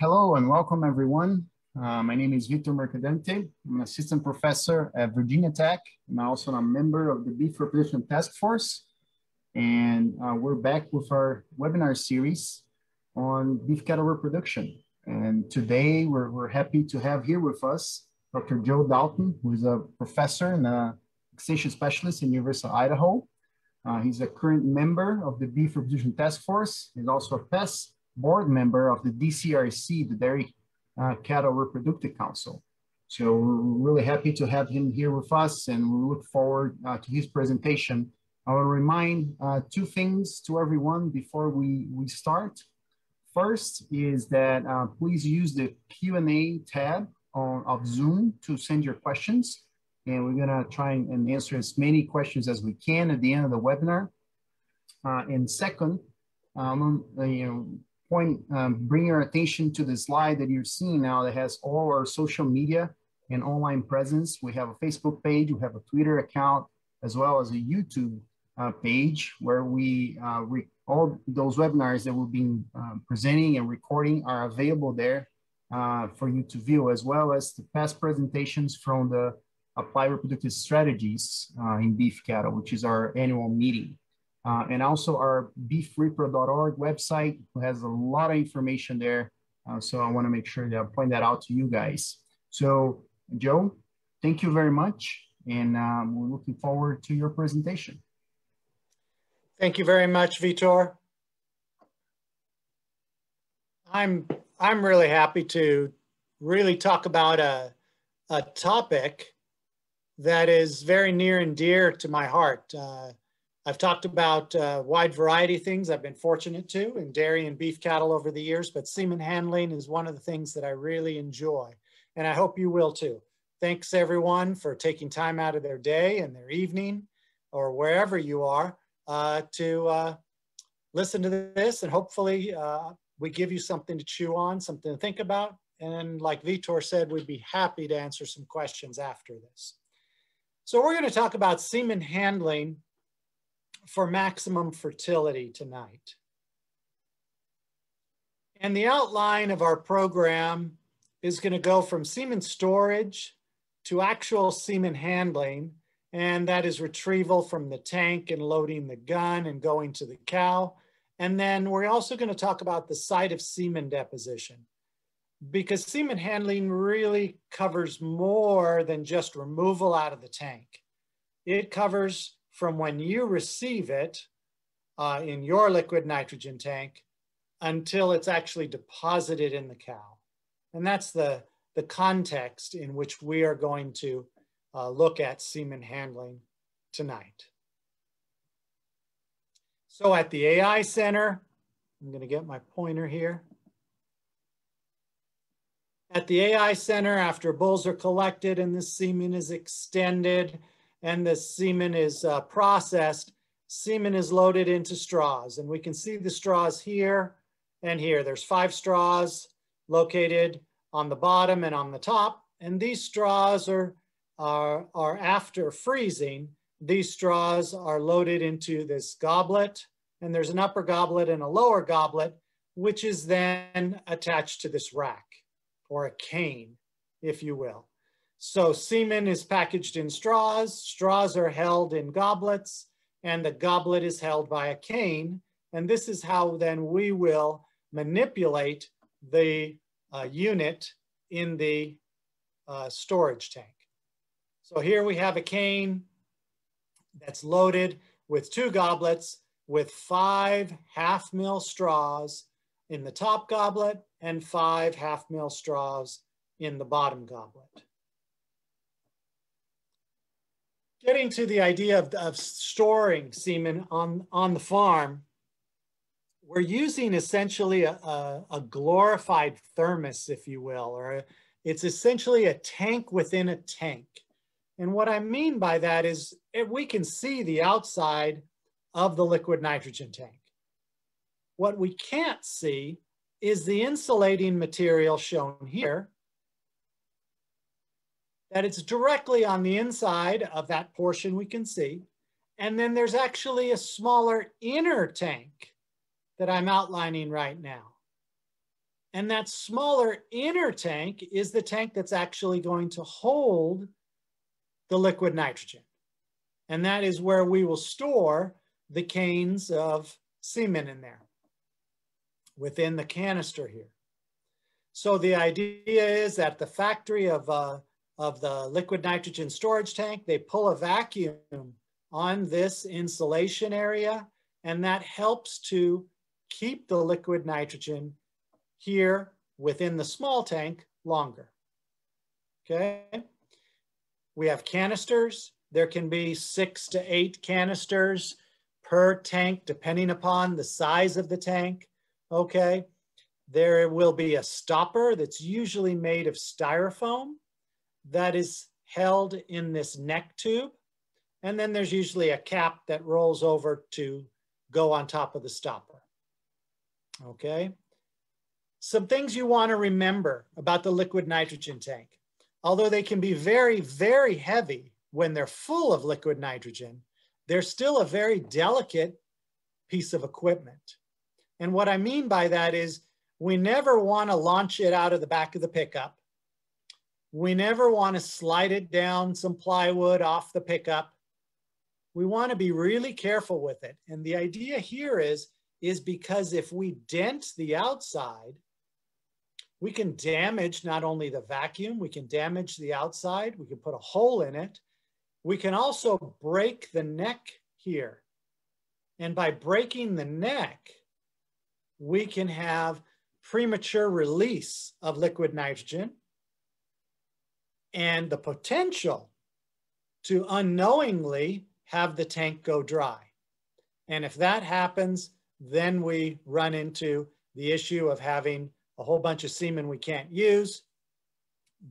Hello and welcome everyone. Uh, my name is Vitor Mercadante. I'm an assistant professor at Virginia Tech and also a member of the Beef Reproduction Task Force. And uh, we're back with our webinar series on beef cattle reproduction. And today we're, we're happy to have here with us Dr. Joe Dalton, who is a professor and a extension specialist in University of Idaho. Uh, he's a current member of the Beef Reproduction Task Force. He's also a past board member of the DCRC, the Dairy uh, Cattle Reproductive Council. So we're really happy to have him here with us and we look forward uh, to his presentation. I will remind uh, two things to everyone before we, we start. First is that uh, please use the Q&A tab on, of Zoom to send your questions. And we're gonna try and answer as many questions as we can at the end of the webinar. Uh, and second, um, you know, point, um, bring your attention to the slide that you're seeing now that has all our social media and online presence. We have a Facebook page, we have a Twitter account, as well as a YouTube uh, page where we, uh, all those webinars that we've been uh, presenting and recording are available there uh, for you to view, as well as the past presentations from the Applied Reproductive Strategies uh, in Beef Cattle, which is our annual meeting. Uh, and also our beefrepro.org website has a lot of information there. Uh, so I wanna make sure that I point that out to you guys. So Joe, thank you very much. And um, we're looking forward to your presentation. Thank you very much, Vitor. I'm, I'm really happy to really talk about a, a topic that is very near and dear to my heart. Uh, I've talked about a wide variety of things I've been fortunate to in dairy and beef cattle over the years, but semen handling is one of the things that I really enjoy. And I hope you will too. Thanks everyone for taking time out of their day and their evening or wherever you are uh, to uh, listen to this and hopefully uh, we give you something to chew on, something to think about. And like Vitor said, we'd be happy to answer some questions after this. So we're gonna talk about semen handling for maximum fertility tonight. And the outline of our program is going to go from semen storage to actual semen handling, and that is retrieval from the tank and loading the gun and going to the cow. And then we're also going to talk about the site of semen deposition because semen handling really covers more than just removal out of the tank. It covers from when you receive it uh, in your liquid nitrogen tank until it's actually deposited in the cow. And that's the, the context in which we are going to uh, look at semen handling tonight. So at the AI Center, I'm gonna get my pointer here. At the AI Center, after bulls are collected and the semen is extended, and the semen is uh, processed, semen is loaded into straws. And we can see the straws here and here. There's five straws located on the bottom and on the top. And these straws are, are, are after freezing, these straws are loaded into this goblet. And there's an upper goblet and a lower goblet, which is then attached to this rack or a cane, if you will. So semen is packaged in straws, straws are held in goblets, and the goblet is held by a cane. And this is how then we will manipulate the uh, unit in the uh, storage tank. So here we have a cane that's loaded with two goblets with five half mil straws in the top goblet and five half mil straws in the bottom goblet. Getting to the idea of, of storing semen on, on the farm, we're using essentially a, a, a glorified thermos, if you will, or a, it's essentially a tank within a tank. And what I mean by that is it, we can see the outside of the liquid nitrogen tank. What we can't see is the insulating material shown here, that it's directly on the inside of that portion we can see. And then there's actually a smaller inner tank that I'm outlining right now. And that smaller inner tank is the tank that's actually going to hold the liquid nitrogen. And that is where we will store the canes of semen in there within the canister here. So the idea is that the factory of, uh, of the liquid nitrogen storage tank, they pull a vacuum on this insulation area, and that helps to keep the liquid nitrogen here within the small tank longer. Okay. We have canisters. There can be six to eight canisters per tank, depending upon the size of the tank. Okay. There will be a stopper that's usually made of styrofoam that is held in this neck tube. And then there's usually a cap that rolls over to go on top of the stopper. Okay. Some things you want to remember about the liquid nitrogen tank. Although they can be very, very heavy when they're full of liquid nitrogen, they're still a very delicate piece of equipment. And what I mean by that is we never want to launch it out of the back of the pickup. We never want to slide it down some plywood off the pickup. We want to be really careful with it. And the idea here is, is because if we dent the outside, we can damage not only the vacuum, we can damage the outside, we can put a hole in it. We can also break the neck here. And by breaking the neck, we can have premature release of liquid nitrogen and the potential to unknowingly have the tank go dry. And if that happens, then we run into the issue of having a whole bunch of semen we can't use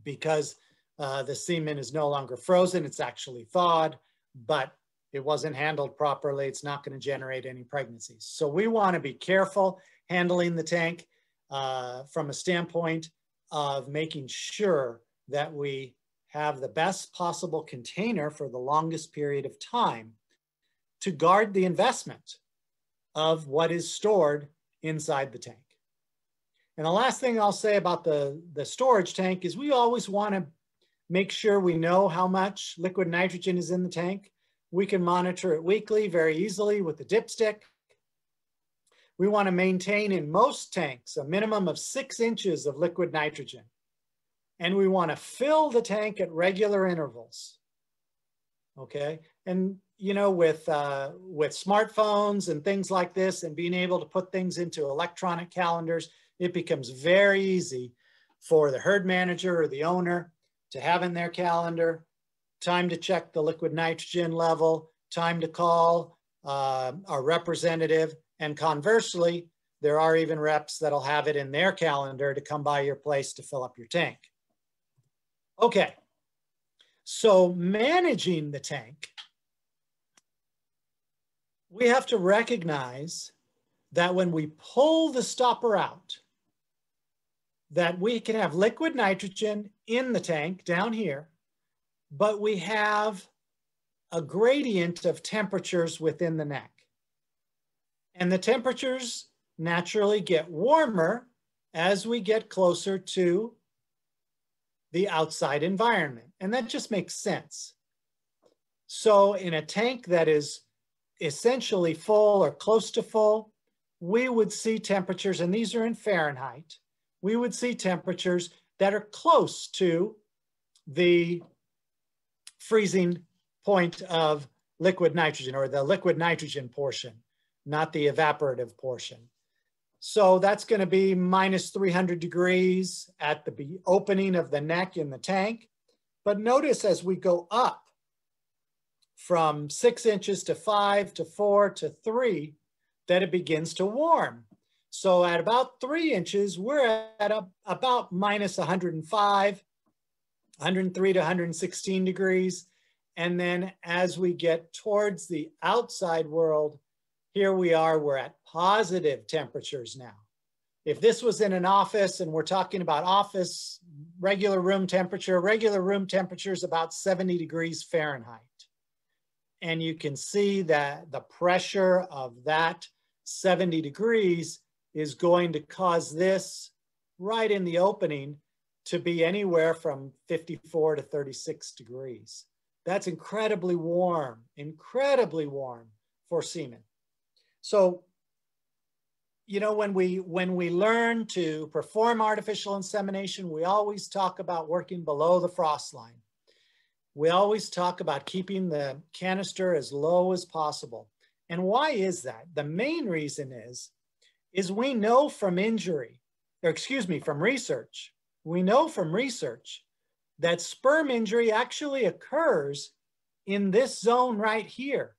because uh, the semen is no longer frozen, it's actually thawed, but it wasn't handled properly. It's not gonna generate any pregnancies. So we wanna be careful handling the tank uh, from a standpoint of making sure that we have the best possible container for the longest period of time to guard the investment of what is stored inside the tank. And the last thing I'll say about the, the storage tank is we always want to make sure we know how much liquid nitrogen is in the tank. We can monitor it weekly very easily with the dipstick. We want to maintain in most tanks a minimum of six inches of liquid nitrogen. And we want to fill the tank at regular intervals. Okay. And you know, with, uh, with smartphones and things like this and being able to put things into electronic calendars, it becomes very easy for the herd manager or the owner to have in their calendar time to check the liquid nitrogen level, time to call uh, representative, and conversely, there are even reps that'll have it in their calendar to come by your place to fill up your tank. Okay, so managing the tank, we have to recognize that when we pull the stopper out, that we can have liquid nitrogen in the tank down here, but we have a gradient of temperatures within the neck. And the temperatures naturally get warmer as we get closer to the outside environment. And that just makes sense. So in a tank that is essentially full or close to full, we would see temperatures, and these are in Fahrenheit, we would see temperatures that are close to the freezing point of liquid nitrogen or the liquid nitrogen portion, not the evaporative portion. So that's going to be minus 300 degrees at the opening of the neck in the tank. But notice as we go up from six inches to five to four to three, that it begins to warm. So at about three inches, we're at a, about minus 105, 103 to 116 degrees. And then as we get towards the outside world, here we are, we're at positive temperatures now. If this was in an office and we're talking about office, regular room temperature, regular room temperature is about 70 degrees Fahrenheit. And you can see that the pressure of that 70 degrees is going to cause this right in the opening to be anywhere from 54 to 36 degrees. That's incredibly warm, incredibly warm for semen. So, you know, when we when we learn to perform artificial insemination, we always talk about working below the frost line. We always talk about keeping the canister as low as possible. And why is that? The main reason is, is we know from injury, or excuse me, from research, we know from research that sperm injury actually occurs in this zone right here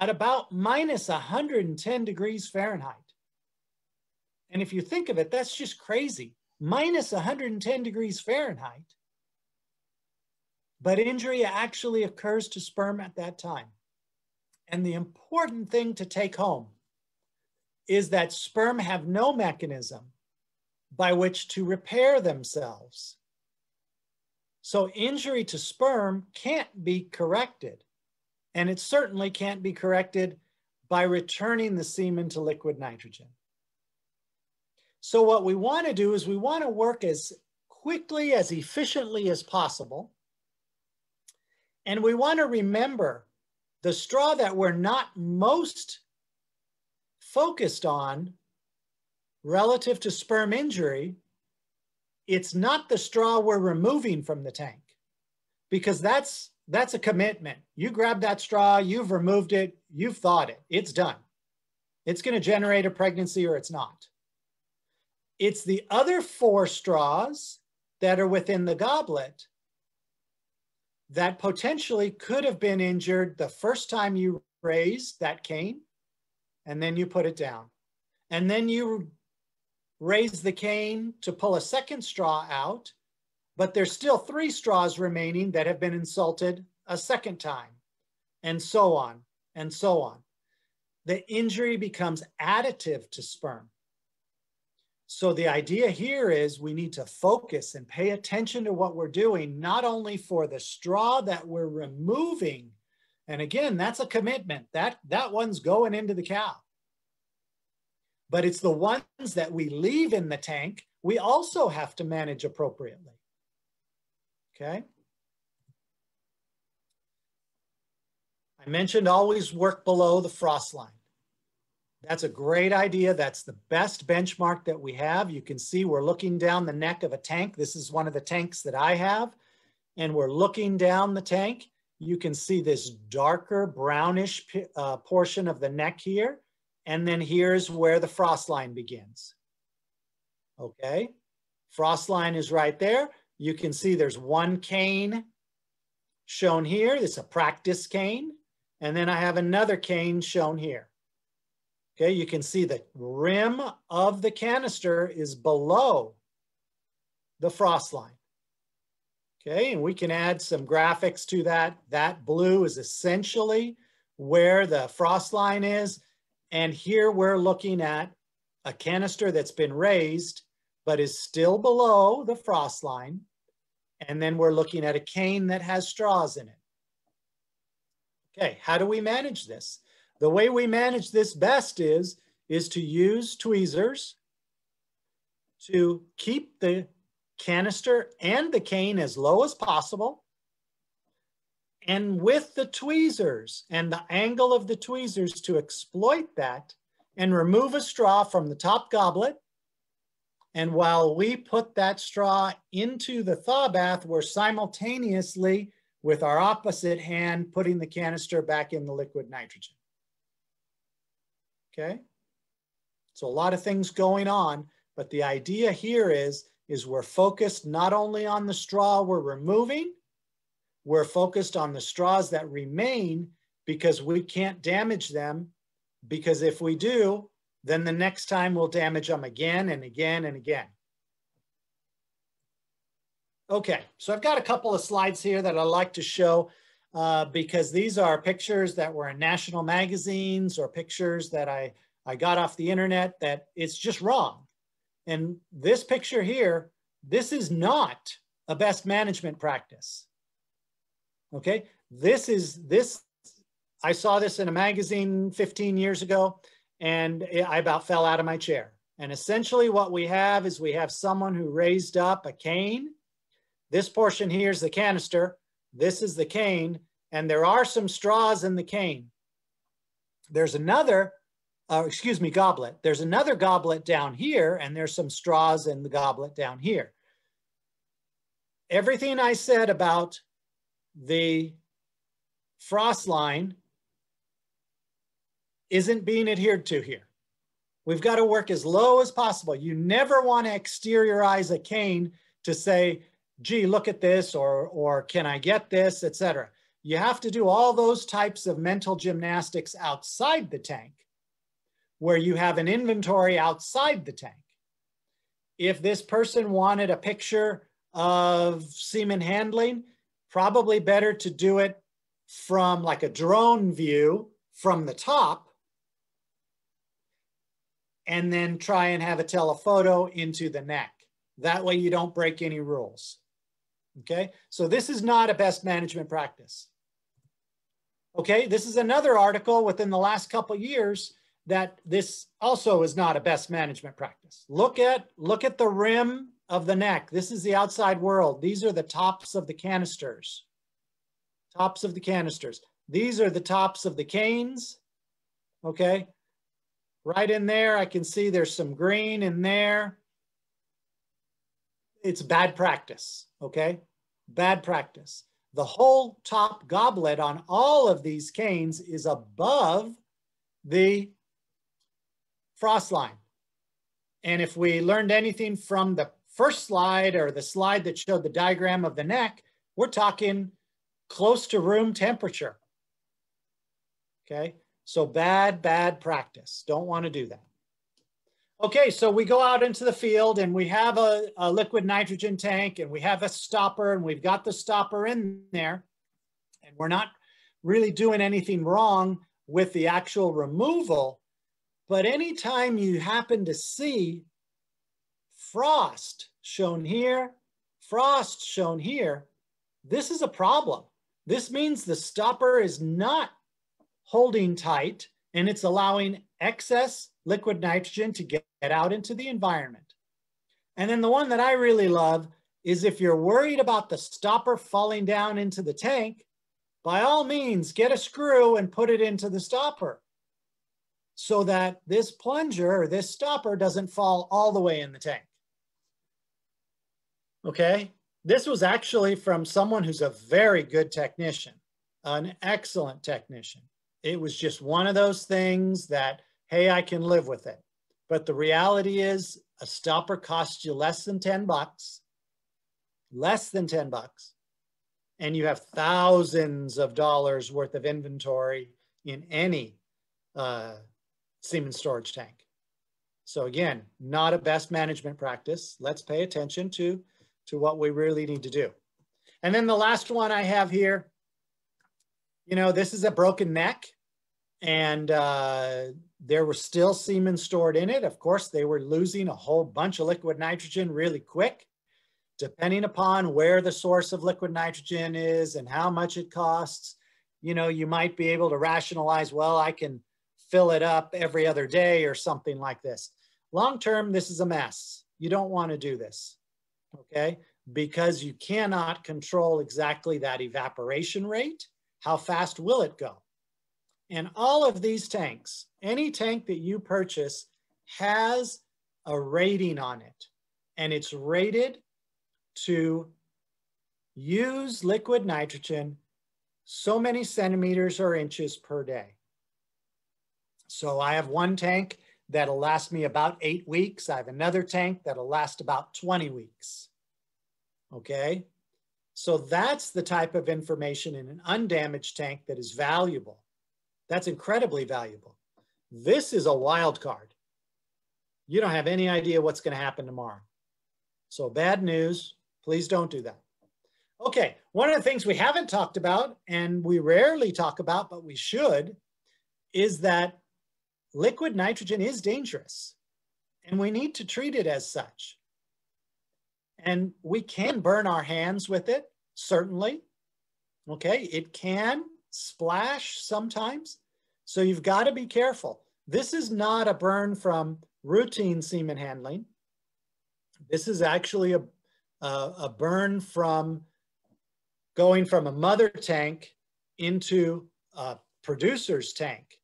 at about minus 110 degrees Fahrenheit. And if you think of it, that's just crazy. Minus 110 degrees Fahrenheit. But injury actually occurs to sperm at that time. And the important thing to take home is that sperm have no mechanism by which to repair themselves. So injury to sperm can't be corrected. And it certainly can't be corrected by returning the semen to liquid nitrogen. So what we want to do is we want to work as quickly, as efficiently as possible. And we want to remember the straw that we're not most focused on relative to sperm injury, it's not the straw we're removing from the tank because that's that's a commitment. You grab that straw, you've removed it, you've thought it, it's done. It's going to generate a pregnancy or it's not. It's the other four straws that are within the goblet that potentially could have been injured the first time you raised that cane and then you put it down. And then you raise the cane to pull a second straw out, but there's still three straws remaining that have been insulted a second time, and so on and so on. The injury becomes additive to sperm. So the idea here is we need to focus and pay attention to what we're doing, not only for the straw that we're removing. And again, that's a commitment. That, that one's going into the cow. But it's the ones that we leave in the tank, we also have to manage appropriately. Okay. I mentioned always work below the frost line. That's a great idea. That's the best benchmark that we have. You can see we're looking down the neck of a tank. This is one of the tanks that I have. And we're looking down the tank. You can see this darker brownish uh, portion of the neck here. And then here's where the frost line begins. Okay, frost line is right there. You can see there's one cane shown here. It's a practice cane. And then I have another cane shown here. Okay, you can see the rim of the canister is below the frost line. Okay, and we can add some graphics to that. That blue is essentially where the frost line is. And here we're looking at a canister that's been raised, but is still below the frost line. And then we're looking at a cane that has straws in it. Okay, how do we manage this? The way we manage this best is, is to use tweezers to keep the canister and the cane as low as possible. And with the tweezers and the angle of the tweezers to exploit that and remove a straw from the top goblet. And while we put that straw into the thaw bath, we're simultaneously with our opposite hand putting the canister back in the liquid nitrogen okay? So a lot of things going on, but the idea here is, is we're focused not only on the straw we're removing, we're focused on the straws that remain because we can't damage them because if we do, then the next time we'll damage them again and again and again. Okay, so I've got a couple of slides here that I'd like to show uh, because these are pictures that were in national magazines or pictures that I, I got off the internet that it's just wrong. And this picture here, this is not a best management practice. Okay, this is this, I saw this in a magazine 15 years ago and I about fell out of my chair. And essentially what we have is we have someone who raised up a cane. This portion here is the canister. This is the cane. And there are some straws in the cane. There's another, uh, excuse me, goblet. There's another goblet down here and there's some straws in the goblet down here. Everything I said about the frost line isn't being adhered to here. We've got to work as low as possible. You never want to exteriorize a cane to say, gee, look at this, or, or can I get this, etc. You have to do all those types of mental gymnastics outside the tank where you have an inventory outside the tank. If this person wanted a picture of semen handling, probably better to do it from like a drone view from the top and then try and have a telephoto into the neck. That way you don't break any rules. Okay, so this is not a best management practice. Okay, this is another article within the last couple years that this also is not a best management practice. Look at, look at the rim of the neck. This is the outside world. These are the tops of the canisters. Tops of the canisters. These are the tops of the canes. Okay, Right in there, I can see there's some green in there. It's bad practice, okay? Bad practice. The whole top goblet on all of these canes is above the frost line. And if we learned anything from the first slide or the slide that showed the diagram of the neck, we're talking close to room temperature. Okay, so bad, bad practice. Don't want to do that. Okay, so we go out into the field and we have a, a, liquid nitrogen tank and we have a stopper and we've got the stopper in there and we're not really doing anything wrong with the actual removal. But anytime you happen to see frost shown here, frost shown here, this is a problem. This means the stopper is not holding tight and it's allowing excess liquid nitrogen to get, out into the environment. And then the one that I really love is if you're worried about the stopper falling down into the tank, by all means, get a screw and put it into the stopper so that this plunger or this stopper doesn't fall all the way in the tank. Okay, this was actually from someone who's a very good technician, an excellent technician. It was just one of those things that, hey, I can live with it. But the reality is a stopper costs you less than 10 bucks, less than 10 bucks, and you have thousands of dollars worth of inventory in any uh, semen storage tank. So again, not a best management practice. Let's pay attention to, to what we really need to do. And then the last one I have here you know, this is a broken neck and uh, there was still semen stored in it. Of course, they were losing a whole bunch of liquid nitrogen really quick. Depending upon where the source of liquid nitrogen is and how much it costs, you know, you might be able to rationalize, well, I can fill it up every other day or something like this. Long term, this is a mess. You don't want to do this, okay? Because you cannot control exactly that evaporation rate how fast will it go? And all of these tanks, any tank that you purchase has a rating on it. And it's rated to use liquid nitrogen so many centimeters or inches per day. So I have one tank that'll last me about eight weeks. I have another tank that'll last about 20 weeks. Okay. So that's the type of information in an undamaged tank that is valuable. That's incredibly valuable. This is a wild card. You don't have any idea what's going to happen tomorrow. So bad news, please don't do that. Okay, one of the things we haven't talked about, and we rarely talk about, but we should, is that liquid nitrogen is dangerous and we need to treat it as such. And we can burn our hands with it, certainly. Okay, it can splash sometimes. So you've got to be careful. This is not a burn from routine semen handling. This is actually a, a, a burn from going from a mother tank into a producer's tank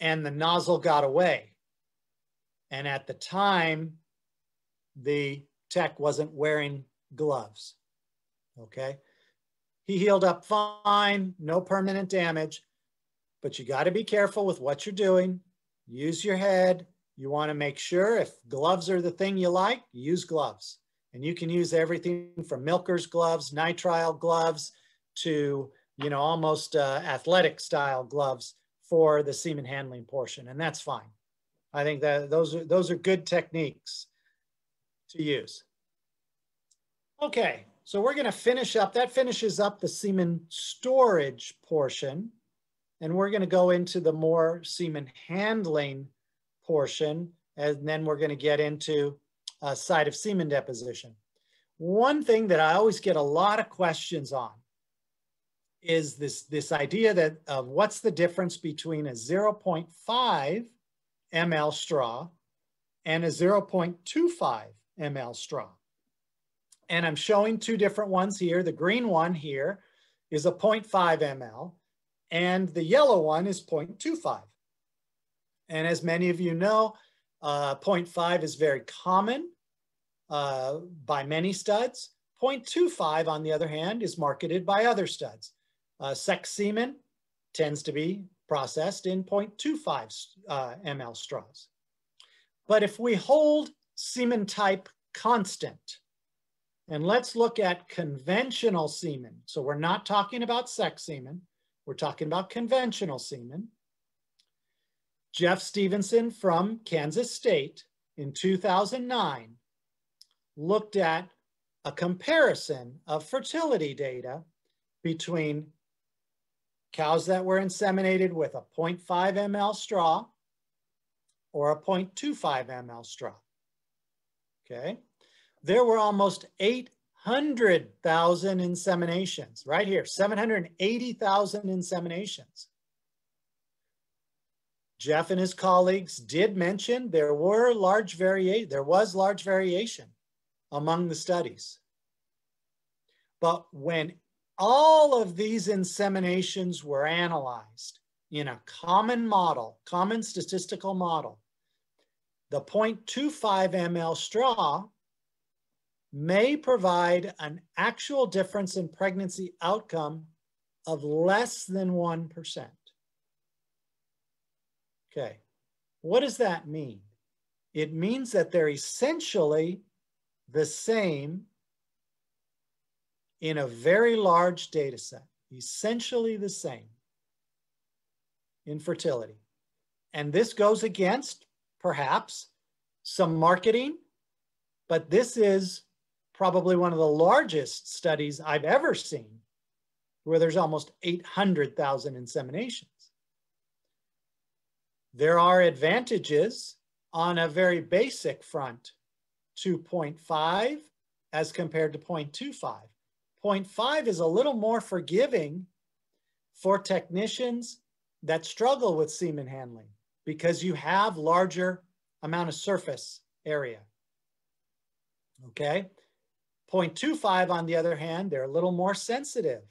and the nozzle got away. And at the time, the tech wasn't wearing gloves, okay? He healed up fine, no permanent damage, but you gotta be careful with what you're doing. Use your head. You wanna make sure if gloves are the thing you like, use gloves. And you can use everything from milker's gloves, nitrile gloves, to you know almost uh, athletic style gloves for the semen handling portion, and that's fine. I think that those are those are good techniques to use. Okay, so we're going to finish up. That finishes up the semen storage portion, and we're going to go into the more semen handling portion, and then we're going to get into uh, site of semen deposition. One thing that I always get a lot of questions on is this, this idea that of what's the difference between a 0.5 ml straw and a 0.25 ml straw. And I'm showing two different ones here. The green one here is a 0.5 ml and the yellow one is 0.25. And as many of you know, uh, 0.5 is very common uh, by many studs. 0.25, on the other hand, is marketed by other studs. Uh, sex semen tends to be processed in 0.25 uh, ml straws. But if we hold semen type constant, and let's look at conventional semen. So we're not talking about sex semen. We're talking about conventional semen. Jeff Stevenson from Kansas State in 2009 looked at a comparison of fertility data between cows that were inseminated with a 0.5 ml straw or a 0.25 ml straw. Okay, there were almost 800,000 inseminations right here, 780,000 inseminations. Jeff and his colleagues did mention there were large variation, there was large variation among the studies. But when all of these inseminations were analyzed in a common model, common statistical model. The 0.25 ml straw may provide an actual difference in pregnancy outcome of less than 1%. Okay, what does that mean? It means that they're essentially the same in a very large data set, essentially the same in fertility. And this goes against perhaps some marketing, but this is probably one of the largest studies I've ever seen where there's almost 800,000 inseminations. There are advantages on a very basic front to 0.5 as compared to 0.25. 0.5 is a little more forgiving for technicians that struggle with semen handling because you have larger amount of surface area. Okay. 0.25 on the other hand, they're a little more sensitive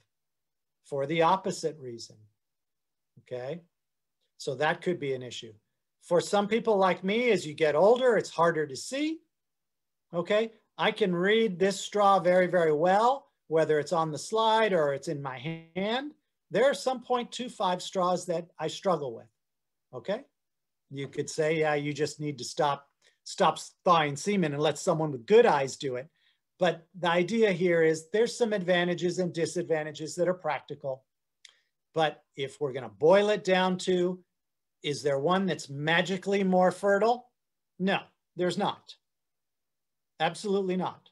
for the opposite reason. Okay. So that could be an issue. For some people like me, as you get older, it's harder to see. Okay. I can read this straw very, very well whether it's on the slide or it's in my hand, there are some 0.25 straws that I struggle with, okay? You could say, yeah, you just need to stop, stop thawing semen and let someone with good eyes do it. But the idea here is there's some advantages and disadvantages that are practical. But if we're gonna boil it down to, is there one that's magically more fertile? No, there's not. Absolutely not.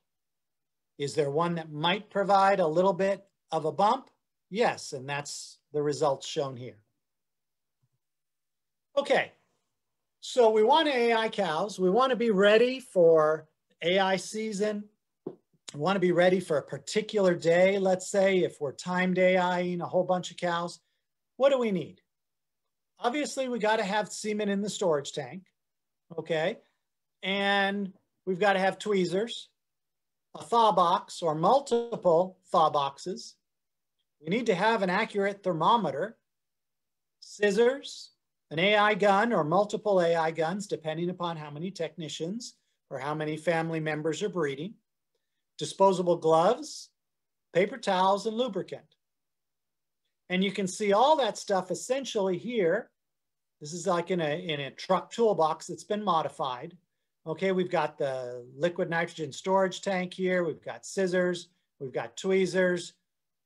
Is there one that might provide a little bit of a bump? Yes, and that's the results shown here. Okay, so we want to AI cows. We want to be ready for AI season. We want to be ready for a particular day, let's say, if we're timed AIing a whole bunch of cows. What do we need? Obviously, we got to have semen in the storage tank, okay? And we've got to have tweezers, a thaw box or multiple thaw boxes. We need to have an accurate thermometer, scissors, an AI gun or multiple AI guns, depending upon how many technicians or how many family members are breeding, disposable gloves, paper towels, and lubricant. And you can see all that stuff essentially here. This is like in a, in a truck toolbox that's been modified. Okay, we've got the liquid nitrogen storage tank here. We've got scissors. We've got tweezers,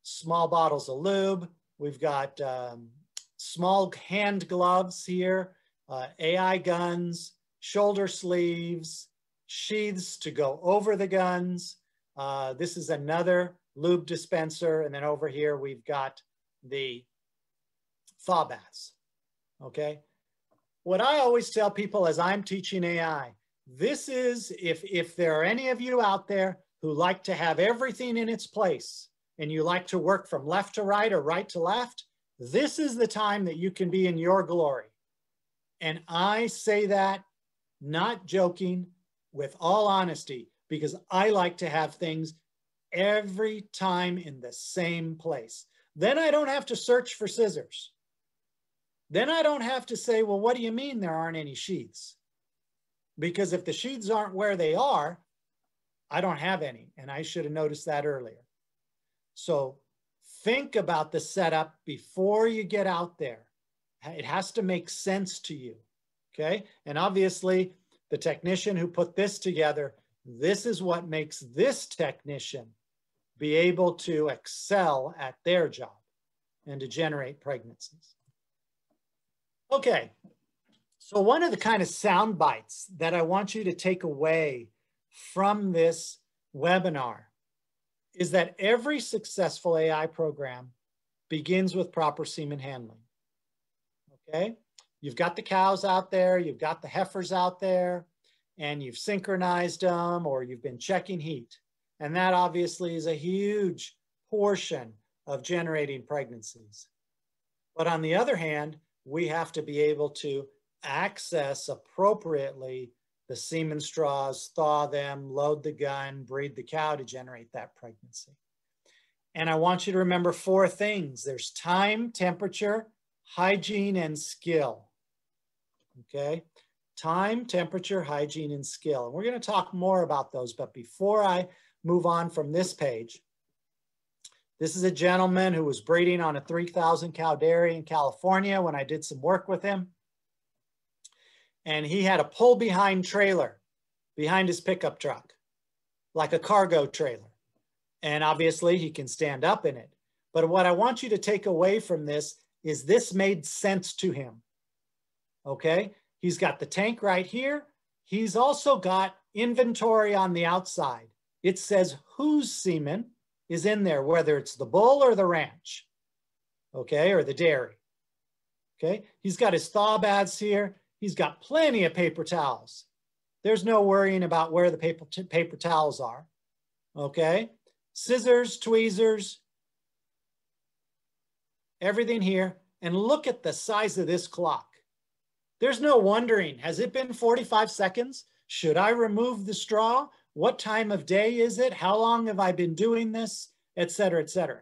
small bottles of lube. We've got um, small hand gloves here, uh, AI guns, shoulder sleeves, sheaths to go over the guns. Uh, this is another lube dispenser. And then over here, we've got the thaw baths, okay? What I always tell people as I'm teaching AI, this is, if, if there are any of you out there who like to have everything in its place and you like to work from left to right or right to left, this is the time that you can be in your glory. And I say that not joking with all honesty, because I like to have things every time in the same place. Then I don't have to search for scissors. Then I don't have to say, well, what do you mean there aren't any sheaths? Because if the sheaths aren't where they are, I don't have any. And I should have noticed that earlier. So think about the setup before you get out there. It has to make sense to you. Okay. And obviously, the technician who put this together, this is what makes this technician be able to excel at their job and to generate pregnancies. Okay, so one of the kind of sound bites that I want you to take away from this webinar is that every successful AI program begins with proper semen handling. Okay, you've got the cows out there, you've got the heifers out there, and you've synchronized them or you've been checking heat. And that obviously is a huge portion of generating pregnancies. But on the other hand, we have to be able to access appropriately the semen straws, thaw them, load the gun, breed the cow to generate that pregnancy. And I want you to remember four things. There's time, temperature, hygiene, and skill. Okay? Time, temperature, hygiene, and skill. And we're going to talk more about those. But before I move on from this page. This is a gentleman who was breeding on a 3,000 cow dairy in California when I did some work with him. And he had a pull behind trailer behind his pickup truck, like a cargo trailer. And obviously he can stand up in it. But what I want you to take away from this is this made sense to him. Okay, he's got the tank right here. He's also got inventory on the outside it says whose semen is in there, whether it's the bull or the ranch, okay, or the dairy. Okay, he's got his thaw baths here. He's got plenty of paper towels. There's no worrying about where the paper, paper towels are. Okay, scissors, tweezers, everything here. And look at the size of this clock. There's no wondering, has it been 45 seconds? Should I remove the straw? What time of day is it? How long have I been doing this? Et cetera, et cetera.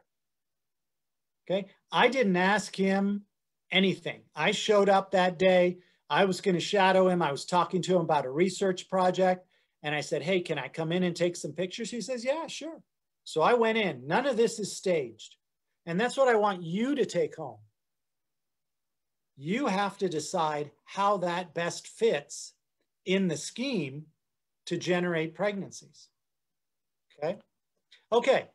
Okay. I didn't ask him anything. I showed up that day. I was going to shadow him. I was talking to him about a research project. And I said, Hey, can I come in and take some pictures? He says, Yeah, sure. So I went in. None of this is staged. And that's what I want you to take home. You have to decide how that best fits in the scheme to generate pregnancies. Okay. Okay.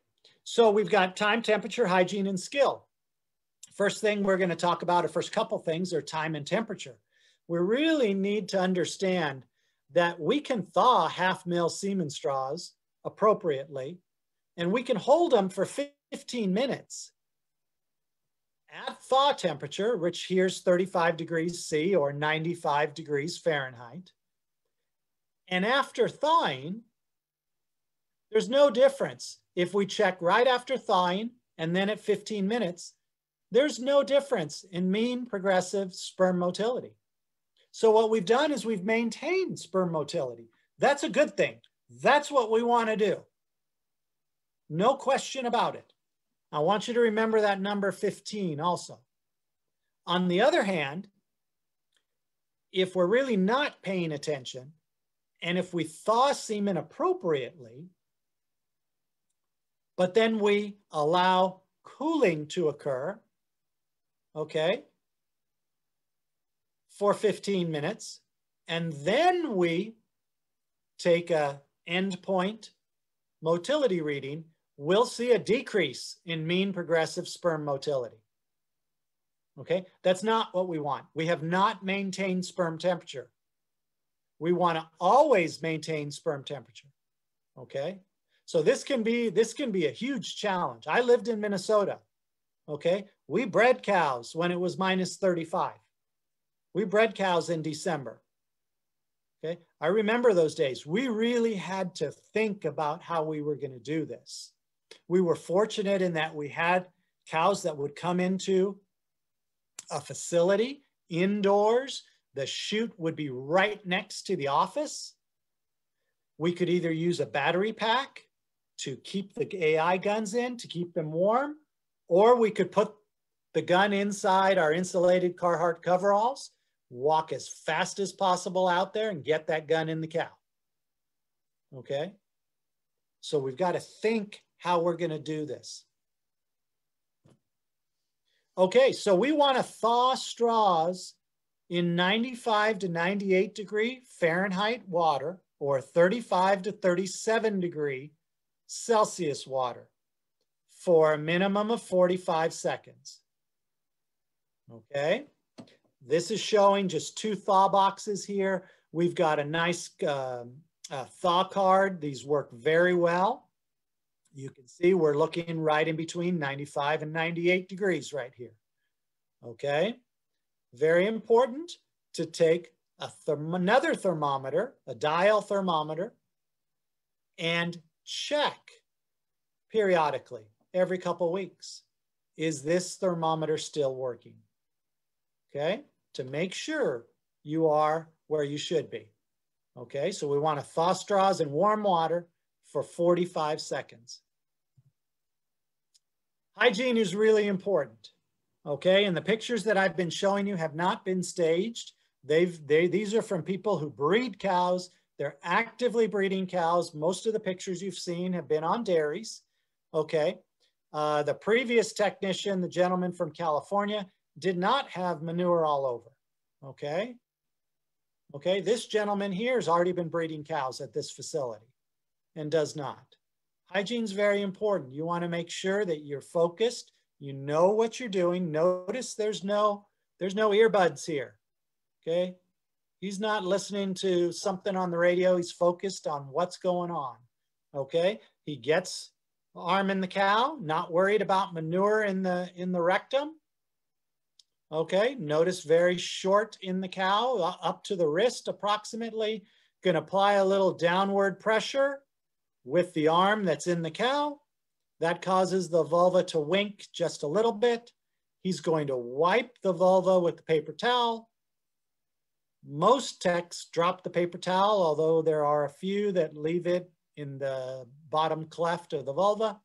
So we've got time, temperature, hygiene, and skill. First thing we're going to talk about, or first couple things, are time and temperature. We really need to understand that we can thaw half mil semen straws appropriately, and we can hold them for 15 minutes at thaw temperature, which here's 35 degrees C or 95 degrees Fahrenheit. And after thawing, there's no difference. If we check right after thawing and then at 15 minutes, there's no difference in mean progressive sperm motility. So what we've done is we've maintained sperm motility. That's a good thing. That's what we want to do. No question about it. I want you to remember that number 15 also. On the other hand, if we're really not paying attention, and if we thaw semen appropriately, but then we allow cooling to occur, okay, for 15 minutes, and then we take a endpoint motility reading, we'll see a decrease in mean progressive sperm motility. Okay, that's not what we want. We have not maintained sperm temperature. We want to always maintain sperm temperature. Okay, so this can be this can be a huge challenge. I lived in Minnesota. Okay, we bred cows when it was minus 35. We bred cows in December. Okay, I remember those days. We really had to think about how we were going to do this. We were fortunate in that we had cows that would come into a facility indoors. The chute would be right next to the office. We could either use a battery pack to keep the AI guns in, to keep them warm, or we could put the gun inside our insulated Carhartt coveralls, walk as fast as possible out there and get that gun in the cow. Okay? So we've got to think how we're going to do this. Okay, so we want to thaw straws in 95 to 98 degree Fahrenheit water or 35 to 37 degree Celsius water for a minimum of 45 seconds. Okay, this is showing just two thaw boxes here. We've got a nice uh, uh, thaw card. These work very well. You can see we're looking right in between 95 and 98 degrees right here. Okay, very important to take a therm another thermometer, a dial thermometer, and check periodically every couple weeks. Is this thermometer still working? Okay, to make sure you are where you should be. Okay, so we want to thaw straws in warm water for 45 seconds. Hygiene is really important. Okay, and the pictures that I've been showing you have not been staged. They've, they, these are from people who breed cows. They're actively breeding cows. Most of the pictures you've seen have been on dairies. Okay, uh, the previous technician, the gentleman from California, did not have manure all over. Okay, okay, this gentleman here has already been breeding cows at this facility and does not. Hygiene is very important. You want to make sure that you're focused you know what you're doing. Notice there's no, there's no earbuds here, okay? He's not listening to something on the radio. He's focused on what's going on, okay? He gets arm in the cow, not worried about manure in the, in the rectum. Okay, notice very short in the cow, uh, up to the wrist approximately. Gonna apply a little downward pressure with the arm that's in the cow. That causes the vulva to wink just a little bit. He's going to wipe the vulva with the paper towel. Most techs drop the paper towel, although there are a few that leave it in the bottom cleft of the vulva.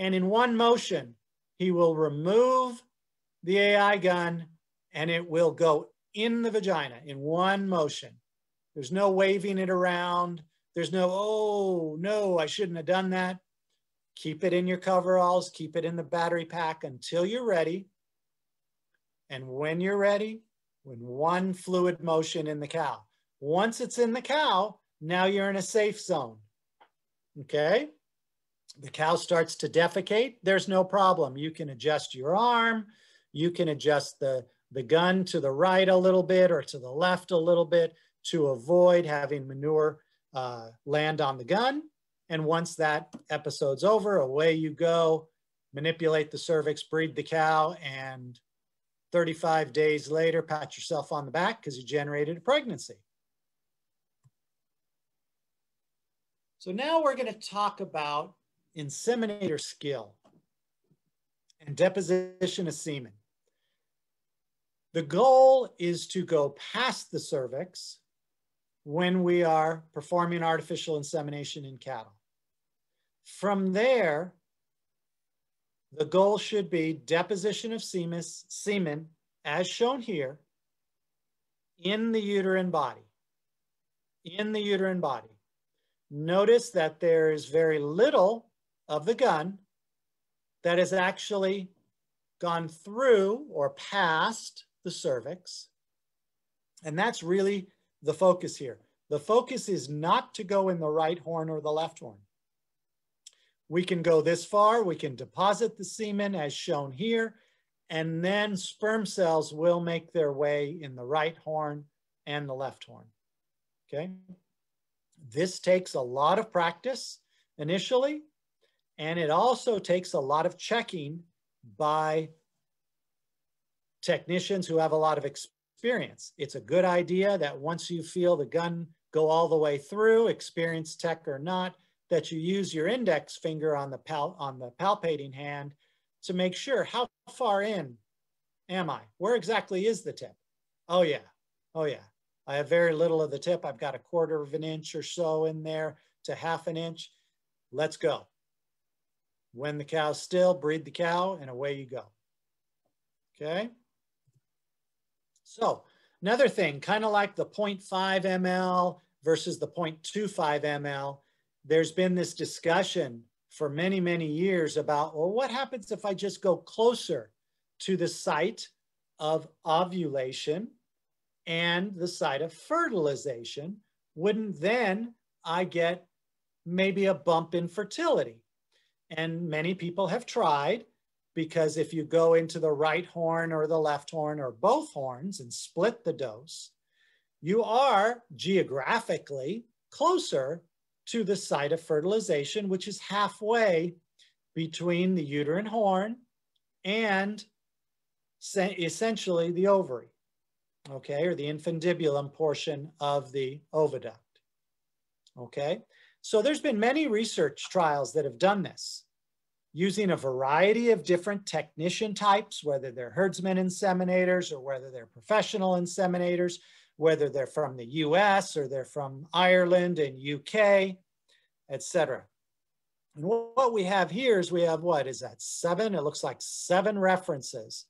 And in one motion, he will remove the AI gun and it will go in the vagina in one motion. There's no waving it around. There's no, oh, no, I shouldn't have done that. Keep it in your coveralls, keep it in the battery pack until you're ready. And when you're ready, when one fluid motion in the cow. Once it's in the cow, now you're in a safe zone. Okay? The cow starts to defecate, there's no problem. You can adjust your arm, you can adjust the, the gun to the right a little bit or to the left a little bit to avoid having manure uh, land on the gun. And once that episode's over, away you go, manipulate the cervix, breed the cow, and 35 days later, pat yourself on the back because you generated a pregnancy. So now we're going to talk about inseminator skill and deposition of semen. The goal is to go past the cervix when we are performing artificial insemination in cattle. From there, the goal should be deposition of semen, as shown here, in the uterine body. In the uterine body. Notice that there is very little of the gun that has actually gone through or past the cervix. And that's really the focus here. The focus is not to go in the right horn or the left horn. We can go this far, we can deposit the semen as shown here, and then sperm cells will make their way in the right horn and the left horn, okay? This takes a lot of practice initially, and it also takes a lot of checking by technicians who have a lot of experience. It's a good idea that once you feel the gun go all the way through, experienced tech or not, that you use your index finger on the, pal on the palpating hand to make sure how far in am I? Where exactly is the tip? Oh yeah, oh yeah. I have very little of the tip. I've got a quarter of an inch or so in there to half an inch. Let's go. When the cow's still, breed the cow and away you go. Okay. So another thing, kind of like the 0.5 ml versus the 0.25 ml, there's been this discussion for many, many years about, well, what happens if I just go closer to the site of ovulation and the site of fertilization? Wouldn't then I get maybe a bump in fertility? And many people have tried because if you go into the right horn or the left horn or both horns and split the dose, you are geographically closer to the site of fertilization, which is halfway between the uterine horn and essentially the ovary, okay, or the infundibulum portion of the oviduct, okay? So there's been many research trials that have done this using a variety of different technician types, whether they're herdsmen inseminators or whether they're professional inseminators, whether they're from the US or they're from Ireland and UK, etc. And what we have here is we have what is that seven? It looks like seven references.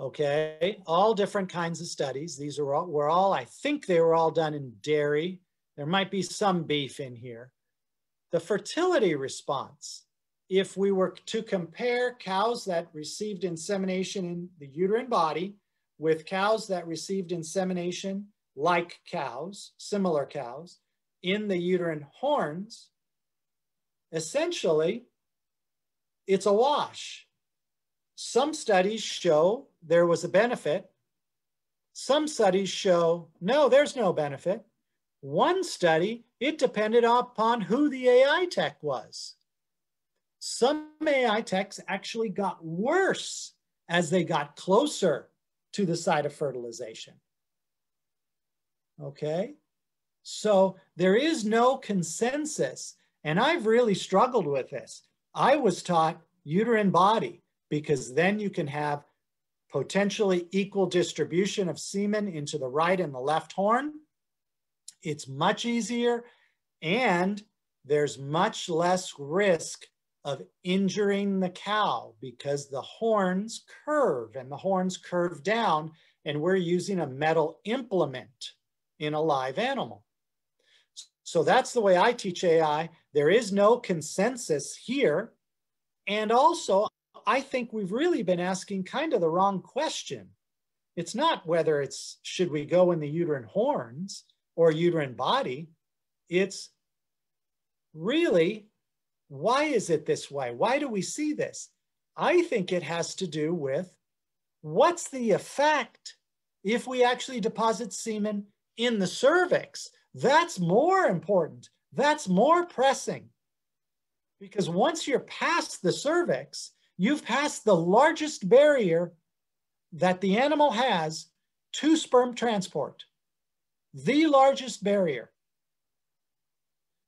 Okay, all different kinds of studies. These are all, were all, I think they were all done in dairy. There might be some beef in here. The fertility response, if we were to compare cows that received insemination in the uterine body with cows that received insemination like cows, similar cows, in the uterine horns, essentially, it's a wash. Some studies show there was a benefit. Some studies show, no, there's no benefit. One study, it depended upon who the AI tech was. Some AI techs actually got worse as they got closer to the site of fertilization. Okay, so there is no consensus, and I've really struggled with this. I was taught uterine body because then you can have potentially equal distribution of semen into the right and the left horn. It's much easier and there's much less risk of injuring the cow because the horns curve and the horns curve down and we're using a metal implement in a live animal. So that's the way I teach AI. There is no consensus here. And also, I think we've really been asking kind of the wrong question. It's not whether it's should we go in the uterine horns or uterine body. It's really why is it this way? Why do we see this? I think it has to do with what's the effect if we actually deposit semen in the cervix? That's more important. That's more pressing. Because once you're past the cervix, you've passed the largest barrier that the animal has to sperm transport, the largest barrier.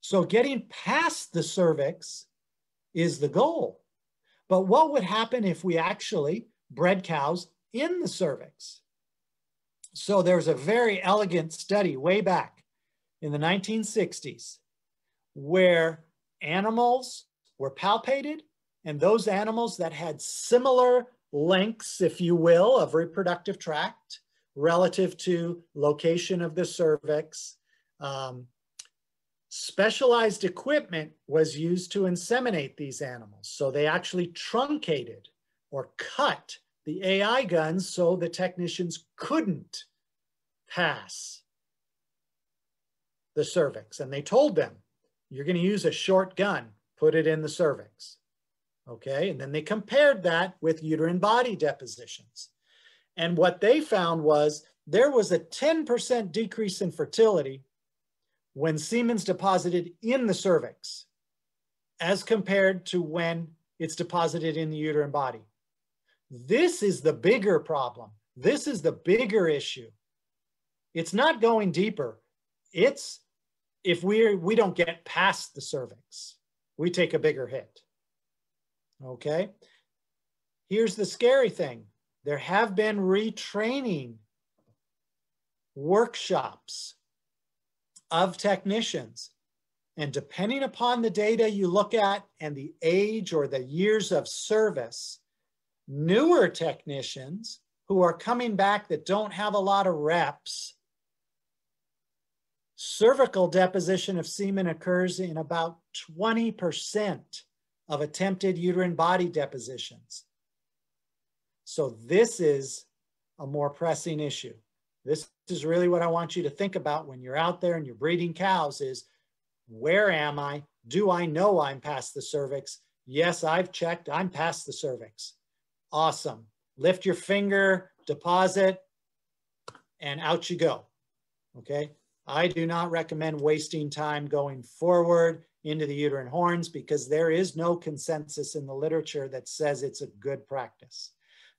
So getting past the cervix is the goal. But what would happen if we actually bred cows in the cervix? So there's a very elegant study way back in the 1960s where animals were palpated and those animals that had similar lengths, if you will, of reproductive tract relative to location of the cervix. Um, specialized equipment was used to inseminate these animals. So they actually truncated or cut the AI guns so the technicians couldn't pass the cervix. And they told them, you're going to use a short gun, put it in the cervix. Okay, and then they compared that with uterine body depositions. And what they found was there was a 10% decrease in fertility when semen's deposited in the cervix as compared to when it's deposited in the uterine body. This is the bigger problem. This is the bigger issue. It's not going deeper. It's if we're, we don't get past the cervix, we take a bigger hit. Okay. Here's the scary thing. There have been retraining workshops of technicians. And depending upon the data you look at and the age or the years of service, newer technicians who are coming back that don't have a lot of reps, cervical deposition of semen occurs in about 20% of attempted uterine body depositions. So this is a more pressing issue. This is really what I want you to think about when you're out there and you're breeding cows is where am I? Do I know I'm past the cervix? Yes, I've checked. I'm past the cervix. Awesome. Lift your finger, deposit, and out you go. Okay. I do not recommend wasting time going forward into the uterine horns because there is no consensus in the literature that says it's a good practice.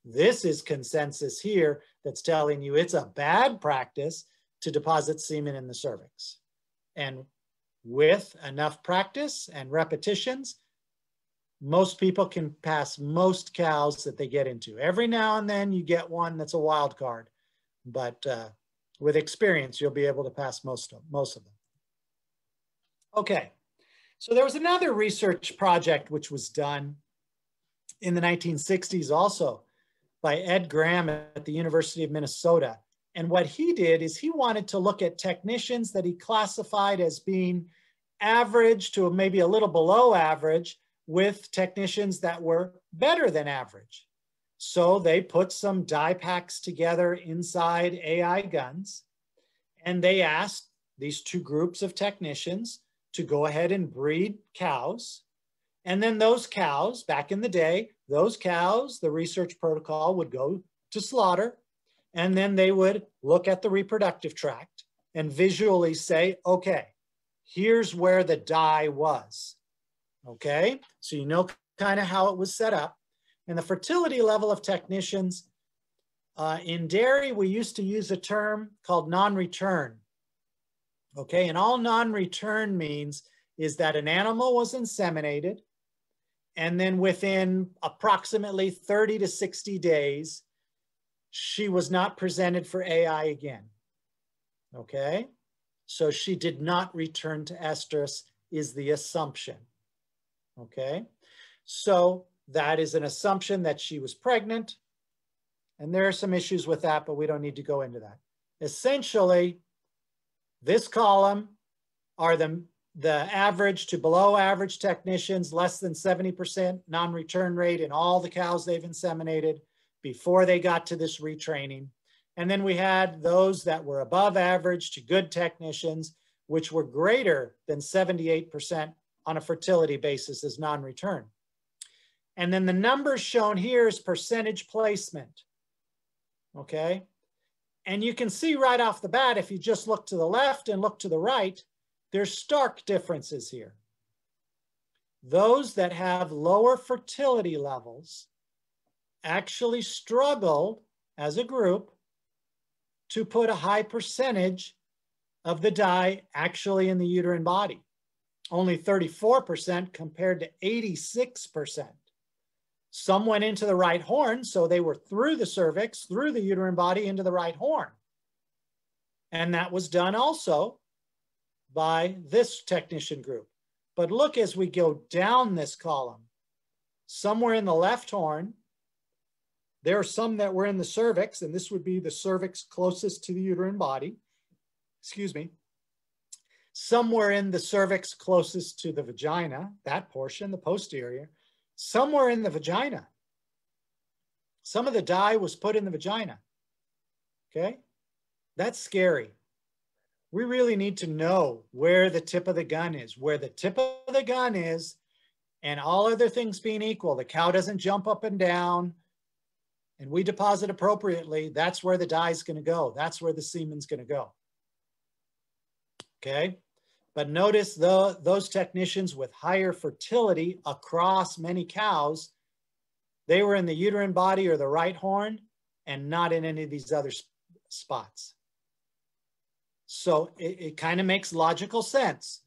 This is consensus here that's telling you it's a bad practice to deposit semen in the cervix. And with enough practice and repetitions, most people can pass most cows that they get into. Every now and then you get one that's a wild card, but uh, with experience, you'll be able to pass most of, most of them. Okay, so there was another research project which was done in the 1960s also by Ed Graham at the University of Minnesota. And what he did is he wanted to look at technicians that he classified as being average to maybe a little below average with technicians that were better than average. So they put some dye packs together inside AI guns and they asked these two groups of technicians to go ahead and breed cows. And then those cows, back in the day, those cows, the research protocol would go to slaughter, and then they would look at the reproductive tract and visually say, okay, here's where the dye was. Okay, so you know kind of how it was set up. And the fertility level of technicians, uh, in dairy, we used to use a term called non-return. Okay, and all non-return means is that an animal was inseminated and then within approximately 30 to 60 days, she was not presented for AI again. Okay, so she did not return to estrus is the assumption. Okay, so that is an assumption that she was pregnant. And there are some issues with that, but we don't need to go into that. Essentially, this column are the, the average to below average technicians, less than 70% non-return rate in all the cows they've inseminated before they got to this retraining. And then we had those that were above average to good technicians, which were greater than 78% on a fertility basis as non-return. And then the numbers shown here is percentage placement, okay? And you can see right off the bat, if you just look to the left and look to the right, there's stark differences here. Those that have lower fertility levels actually struggled as a group to put a high percentage of the dye actually in the uterine body. Only 34% compared to 86%. Some went into the right horn, so they were through the cervix, through the uterine body into the right horn. And that was done also by this technician group. But look as we go down this column, somewhere in the left horn, there are some that were in the cervix, and this would be the cervix closest to the uterine body. Excuse me. Somewhere in the cervix closest to the vagina, that portion, the posterior. Somewhere in the vagina. Some of the dye was put in the vagina. Okay? That's scary. We really need to know where the tip of the gun is. Where the tip of the gun is, and all other things being equal, the cow doesn't jump up and down, and we deposit appropriately, that's where the dye is going to go. That's where the semen's going to go. Okay. But notice the, those technicians with higher fertility across many cows, they were in the uterine body or the right horn and not in any of these other sp spots. So it, it kind of makes logical sense.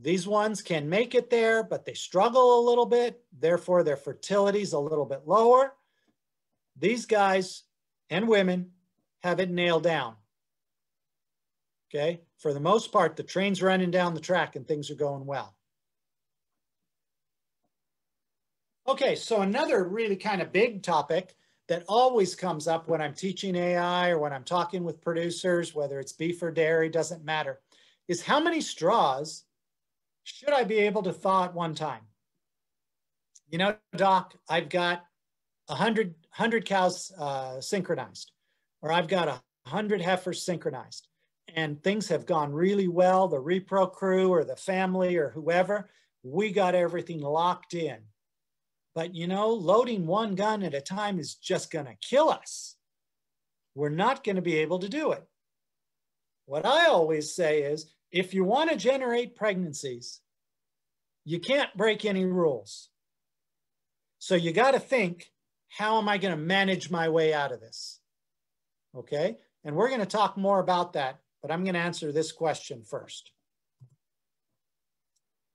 These ones can make it there, but they struggle a little bit. Therefore, their fertility is a little bit lower. These guys and women have it nailed down. Okay, for the most part, the train's running down the track and things are going well. Okay, so another really kind of big topic that always comes up when I'm teaching AI or when I'm talking with producers, whether it's beef or dairy, doesn't matter, is how many straws should I be able to thaw at one time? You know, doc, I've got 100, 100 cows uh, synchronized, or I've got a 100 heifers synchronized, and things have gone really well. The repro crew or the family or whoever, we got everything locked in. But you know, loading one gun at a time is just going to kill us. We're not going to be able to do it. What I always say is if you want to generate pregnancies, you can't break any rules. So you got to think how am I going to manage my way out of this? Okay. And we're going to talk more about that, but I'm going to answer this question first.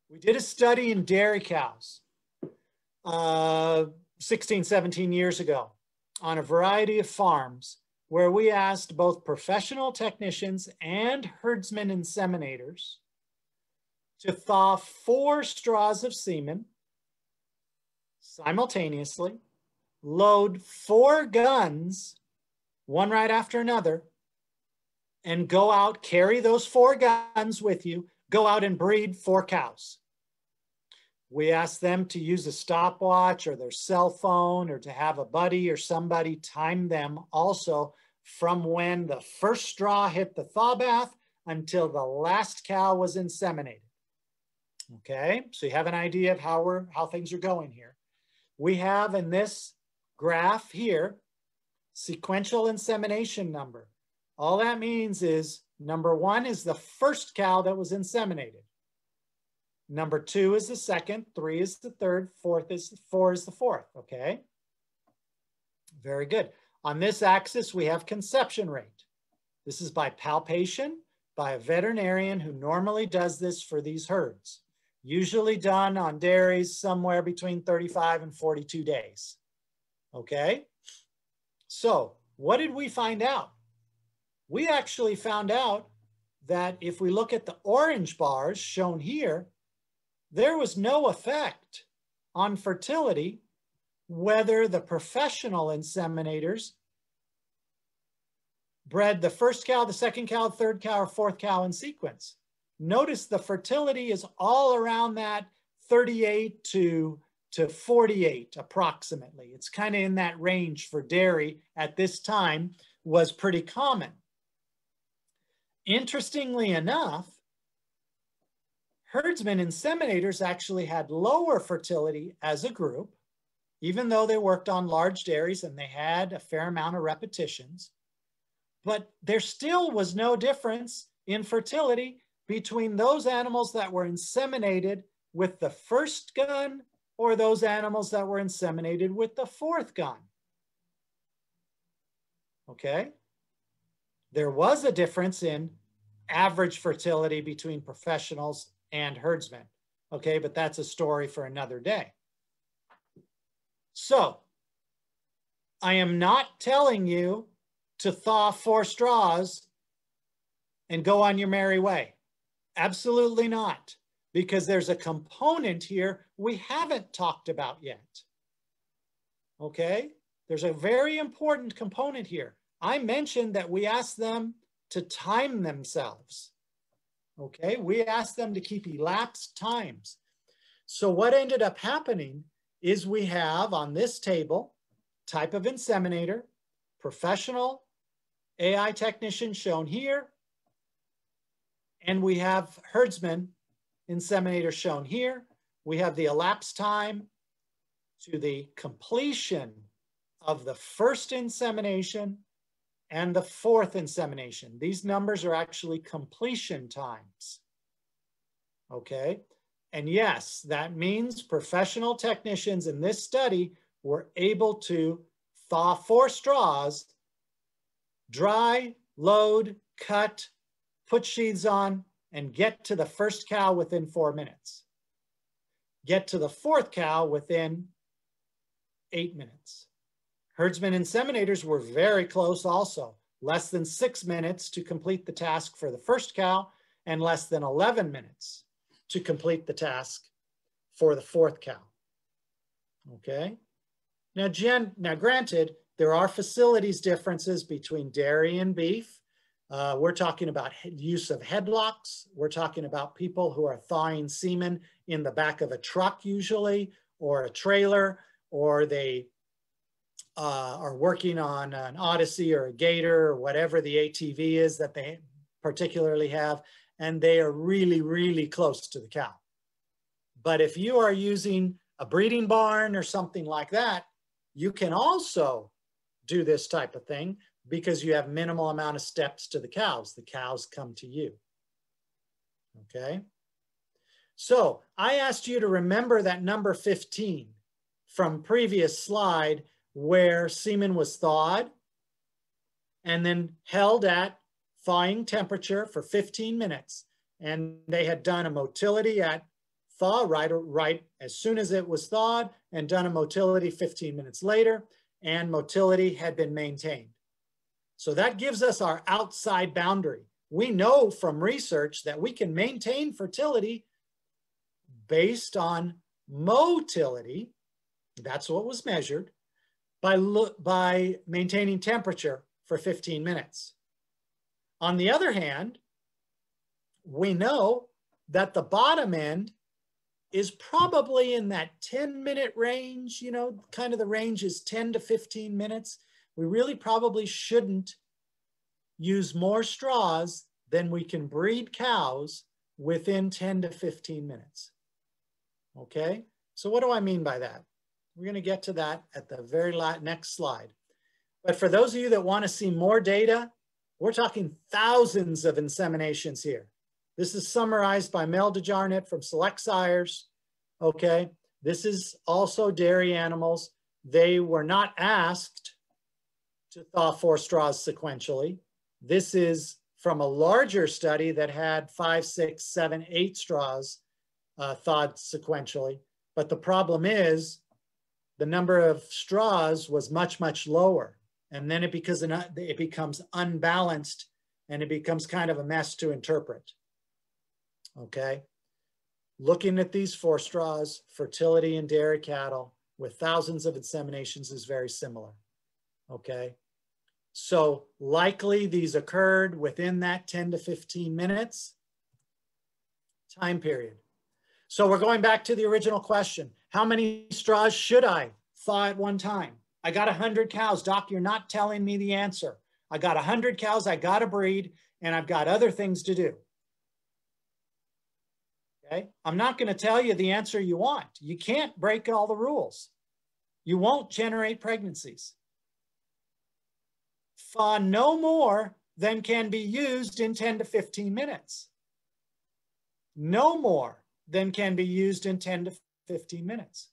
We did a study in dairy cows uh, 16, 17 years ago on a variety of farms where we asked both professional technicians and herdsmen inseminators to thaw four straws of semen simultaneously load four guns, one right after another, and go out, carry those four guns with you, go out and breed four cows. We ask them to use a stopwatch or their cell phone or to have a buddy or somebody time them also from when the first straw hit the thaw bath until the last cow was inseminated. Okay, so you have an idea of how we're how things are going here. We have in this graph here, sequential insemination number. All that means is number one is the first cow that was inseminated. Number two is the second, three is the third, fourth is four is the fourth, okay? Very good. On this axis, we have conception rate. This is by palpation by a veterinarian who normally does this for these herds, usually done on dairies somewhere between 35 and 42 days. Okay? So what did we find out? We actually found out that if we look at the orange bars shown here, there was no effect on fertility whether the professional inseminators bred the first cow, the second cow, third cow, or fourth cow in sequence. Notice the fertility is all around that 38 to to 48 approximately. It's kind of in that range for dairy at this time was pretty common. Interestingly enough, herdsmen inseminators actually had lower fertility as a group, even though they worked on large dairies and they had a fair amount of repetitions. But there still was no difference in fertility between those animals that were inseminated with the first gun or those animals that were inseminated with the fourth gun. Okay? There was a difference in average fertility between professionals and herdsmen. Okay, but that's a story for another day. So, I am not telling you to thaw four straws and go on your merry way. Absolutely not, because there's a component here we haven't talked about yet. Okay, there's a very important component here. I mentioned that we asked them to time themselves. Okay, we asked them to keep elapsed times. So what ended up happening is we have on this table, type of inseminator, professional AI technician shown here, and we have herdsman inseminator shown here. We have the elapsed time to the completion of the first insemination and the fourth insemination. These numbers are actually completion times. Okay, and yes, that means professional technicians in this study were able to thaw four straws, dry, load, cut, put sheaths on, and get to the first cow within four minutes. Get to the fourth cow within eight minutes. Herdsman inseminators were very close also, less than six minutes to complete the task for the first cow and less than 11 minutes to complete the task for the fourth cow. Okay. Now, Jen, now granted, there are facilities differences between dairy and beef. Uh, we're talking about use of headlocks. We're talking about people who are thawing semen in the back of a truck usually, or a trailer, or they uh, are working on an Odyssey or a Gator or whatever the ATV is that they particularly have, and they are really, really close to the cow. But if you are using a breeding barn or something like that, you can also do this type of thing because you have minimal amount of steps to the cows. The cows come to you. Okay. So I asked you to remember that number 15 from previous slide where semen was thawed and then held at thawing temperature for 15 minutes. And they had done a motility at thaw right, right as soon as it was thawed and done a motility 15 minutes later and motility had been maintained. So that gives us our outside boundary. We know from research that we can maintain fertility based on motility. That's what was measured by, by maintaining temperature for 15 minutes. On the other hand, we know that the bottom end is probably in that 10 minute range, you know, kind of the range is 10 to 15 minutes. We really probably shouldn't use more straws than we can breed cows within 10 to 15 minutes. Okay, so what do I mean by that? We're gonna get to that at the very next slide. But for those of you that wanna see more data, we're talking thousands of inseminations here. This is summarized by Mel DeJarnette from Select Sires. Okay, this is also dairy animals. They were not asked to thaw four straws sequentially. This is from a larger study that had five, six, seven, eight straws uh, thawed sequentially. But the problem is the number of straws was much, much lower. And then it, because it becomes unbalanced and it becomes kind of a mess to interpret okay? Looking at these four straws, fertility in dairy cattle with thousands of inseminations is very similar, okay? So likely these occurred within that 10 to 15 minutes time period. So we're going back to the original question. How many straws should I thaw at one time? I got 100 cows. Doc, you're not telling me the answer. I got 100 cows I got to breed, and I've got other things to do. Okay. I'm not going to tell you the answer you want. You can't break all the rules. You won't generate pregnancies. Thaw no more than can be used in 10 to 15 minutes. No more than can be used in 10 to 15 minutes.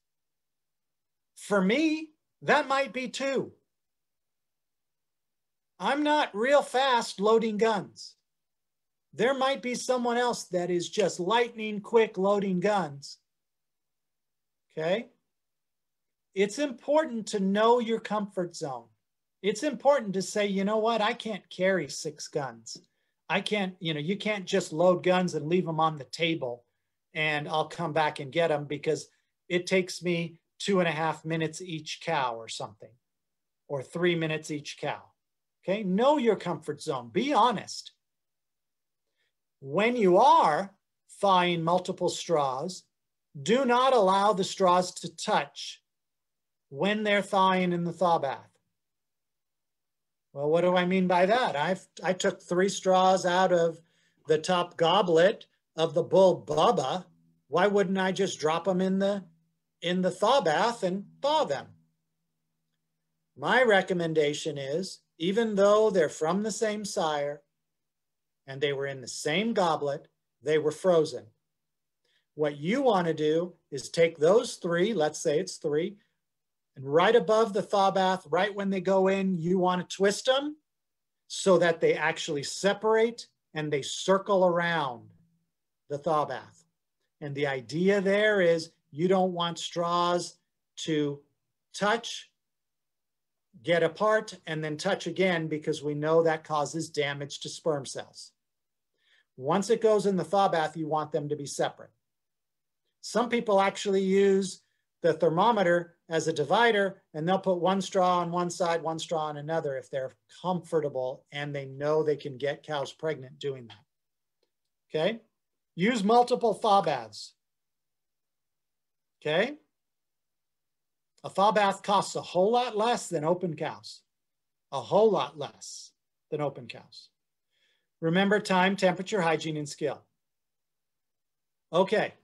For me, that might be two. I'm not real fast loading guns there might be someone else that is just lightning quick loading guns. Okay? It's important to know your comfort zone. It's important to say, you know what, I can't carry six guns. I can't, you know, you can't just load guns and leave them on the table and I'll come back and get them because it takes me two and a half minutes each cow or something, or three minutes each cow. Okay, know your comfort zone, be honest. When you are thawing multiple straws, do not allow the straws to touch when they're thawing in the thaw bath. Well, what do I mean by that? I've, I took three straws out of the top goblet of the bull Bubba. Why wouldn't I just drop them in the, in the thaw bath and thaw them? My recommendation is, even though they're from the same sire and they were in the same goblet, they were frozen. What you want to do is take those three, let's say it's three, and right above the thaw bath, right when they go in, you want to twist them so that they actually separate and they circle around the thaw bath. And the idea there is you don't want straws to touch, get apart, and then touch again because we know that causes damage to sperm cells. Once it goes in the thaw bath, you want them to be separate. Some people actually use the thermometer as a divider and they'll put one straw on one side, one straw on another if they're comfortable and they know they can get cows pregnant doing that. Okay. Use multiple thaw baths. Okay. A thaw bath costs a whole lot less than open cows. A whole lot less than open cows. Remember time, temperature, hygiene, and skill. Okay,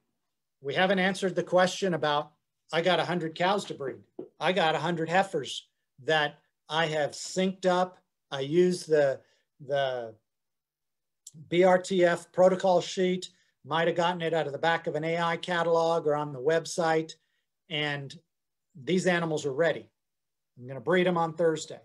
we haven't answered the question about I got 100 cows to breed. I got 100 heifers that I have synced up. I use the, the BRTF protocol sheet, might have gotten it out of the back of an AI catalog or on the website. And these animals are ready. I'm going to breed them on Thursday.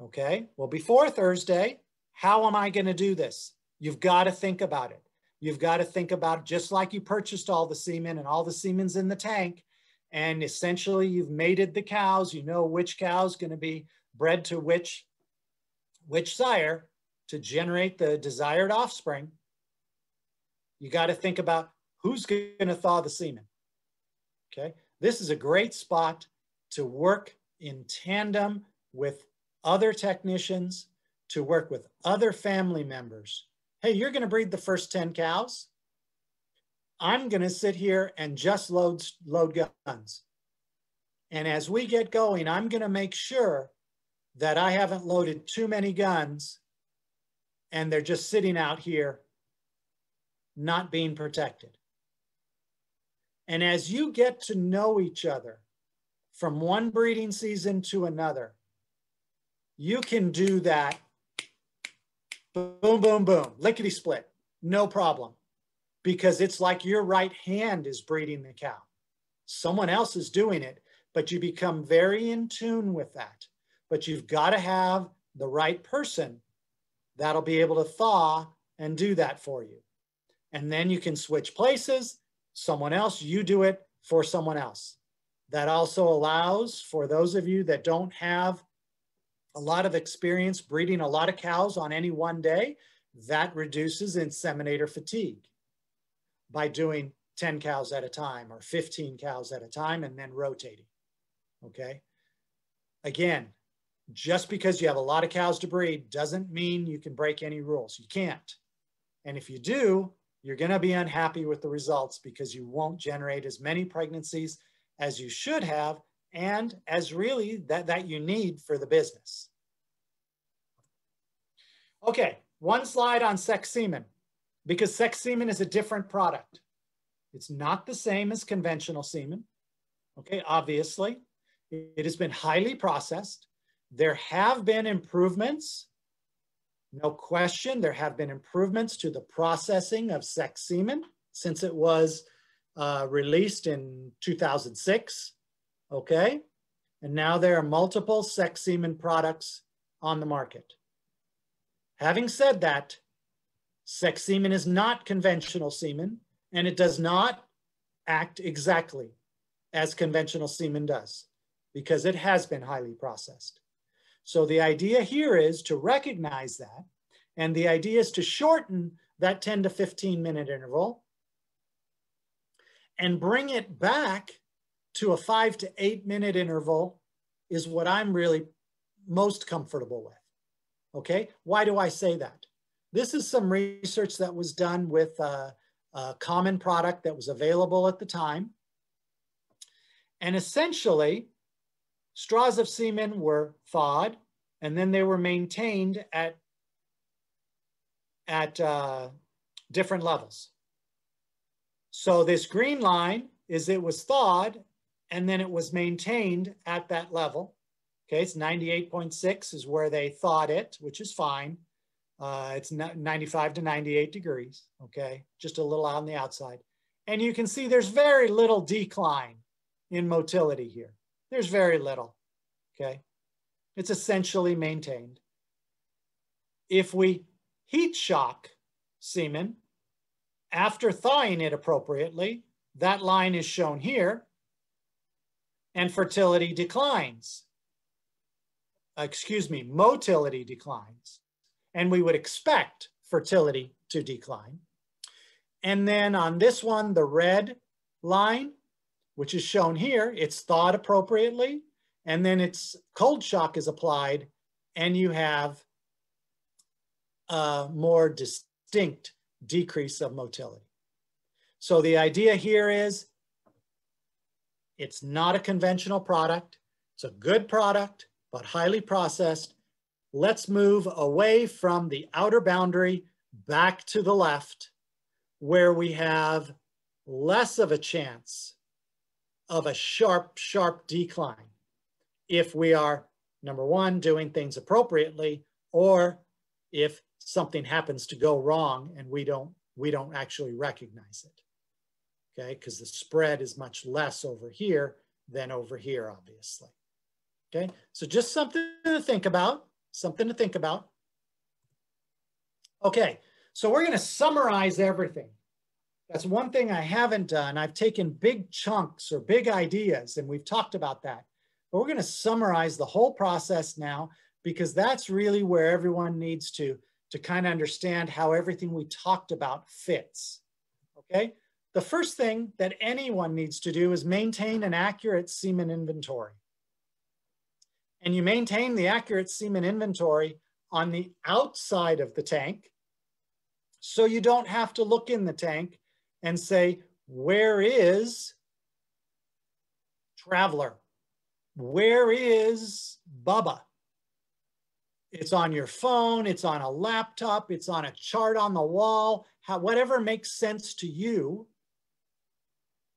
Okay. Well, before Thursday, how am I going to do this? You've got to think about it. You've got to think about just like you purchased all the semen and all the semen's in the tank, and essentially you've mated the cows. You know which cow's going to be bred to which which sire to generate the desired offspring. You got to think about who's going to thaw the semen. Okay, this is a great spot to work in tandem with other technicians, to work with other family members. Hey, you're going to breed the first 10 cows. I'm going to sit here and just load, load guns. And as we get going, I'm going to make sure that I haven't loaded too many guns and they're just sitting out here not being protected. And as you get to know each other from one breeding season to another, you can do that boom, boom, boom, lickety split, no problem because it's like your right hand is breeding the cow. Someone else is doing it, but you become very in tune with that. But you've got to have the right person that'll be able to thaw and do that for you. And then you can switch places, someone else, you do it for someone else. That also allows for those of you that don't have a lot of experience breeding a lot of cows on any one day, that reduces inseminator fatigue by doing 10 cows at a time or 15 cows at a time and then rotating. Okay. Again, just because you have a lot of cows to breed doesn't mean you can break any rules. You can't. And if you do, you're going to be unhappy with the results because you won't generate as many pregnancies as you should have and as really that, that you need for the business. Okay, one slide on sex semen because sex semen is a different product. It's not the same as conventional semen. Okay, obviously, it has been highly processed. There have been improvements, no question. There have been improvements to the processing of sex semen since it was uh, released in 2006. Okay, and now there are multiple sex semen products on the market. Having said that, Sex semen is not conventional semen, and it does not act exactly as conventional semen does because it has been highly processed. So the idea here is to recognize that And the idea is to shorten that 10 to 15 minute interval and bring it back to a five to eight minute interval is what I'm really most comfortable with. Okay, why do I say that? This is some research that was done with a, a common product that was available at the time. And essentially, straws of semen were thawed and then they were maintained at, at uh, different levels. So this green line is it was thawed and then it was maintained at that level. Okay, it's 98.6 is where they thawed it, which is fine. Uh, it's 95 to 98 degrees, okay? Just a little out on the outside. And you can see there's very little decline in motility here. There's very little, okay? It's essentially maintained. If we heat shock semen, after thawing it appropriately, that line is shown here, and fertility declines. Excuse me, motility declines. And we would expect fertility to decline. And then on this one, the red line, which is shown here, it's thawed appropriately, and then it's cold shock is applied, and you have a more distinct decrease of motility. So the idea here is it's not a conventional product. It's a good product, but highly processed. Let's move away from the outer boundary back to the left where we have less of a chance of a sharp, sharp decline if we are, number one, doing things appropriately, or if something happens to go wrong and we don't, we don't actually recognize it. Okay, because the spread is much less over here than over here, obviously. Okay, so just something to think about, something to think about. Okay, so we're gonna summarize everything. That's one thing I haven't done. I've taken big chunks or big ideas and we've talked about that. But we're gonna summarize the whole process now because that's really where everyone needs to to kind of understand how everything we talked about fits, okay? The first thing that anyone needs to do is maintain an accurate semen inventory. And you maintain the accurate semen inventory on the outside of the tank, so you don't have to look in the tank and say, where is Traveler? Where is Bubba? It's on your phone, it's on a laptop, it's on a chart on the wall, how, whatever makes sense to you.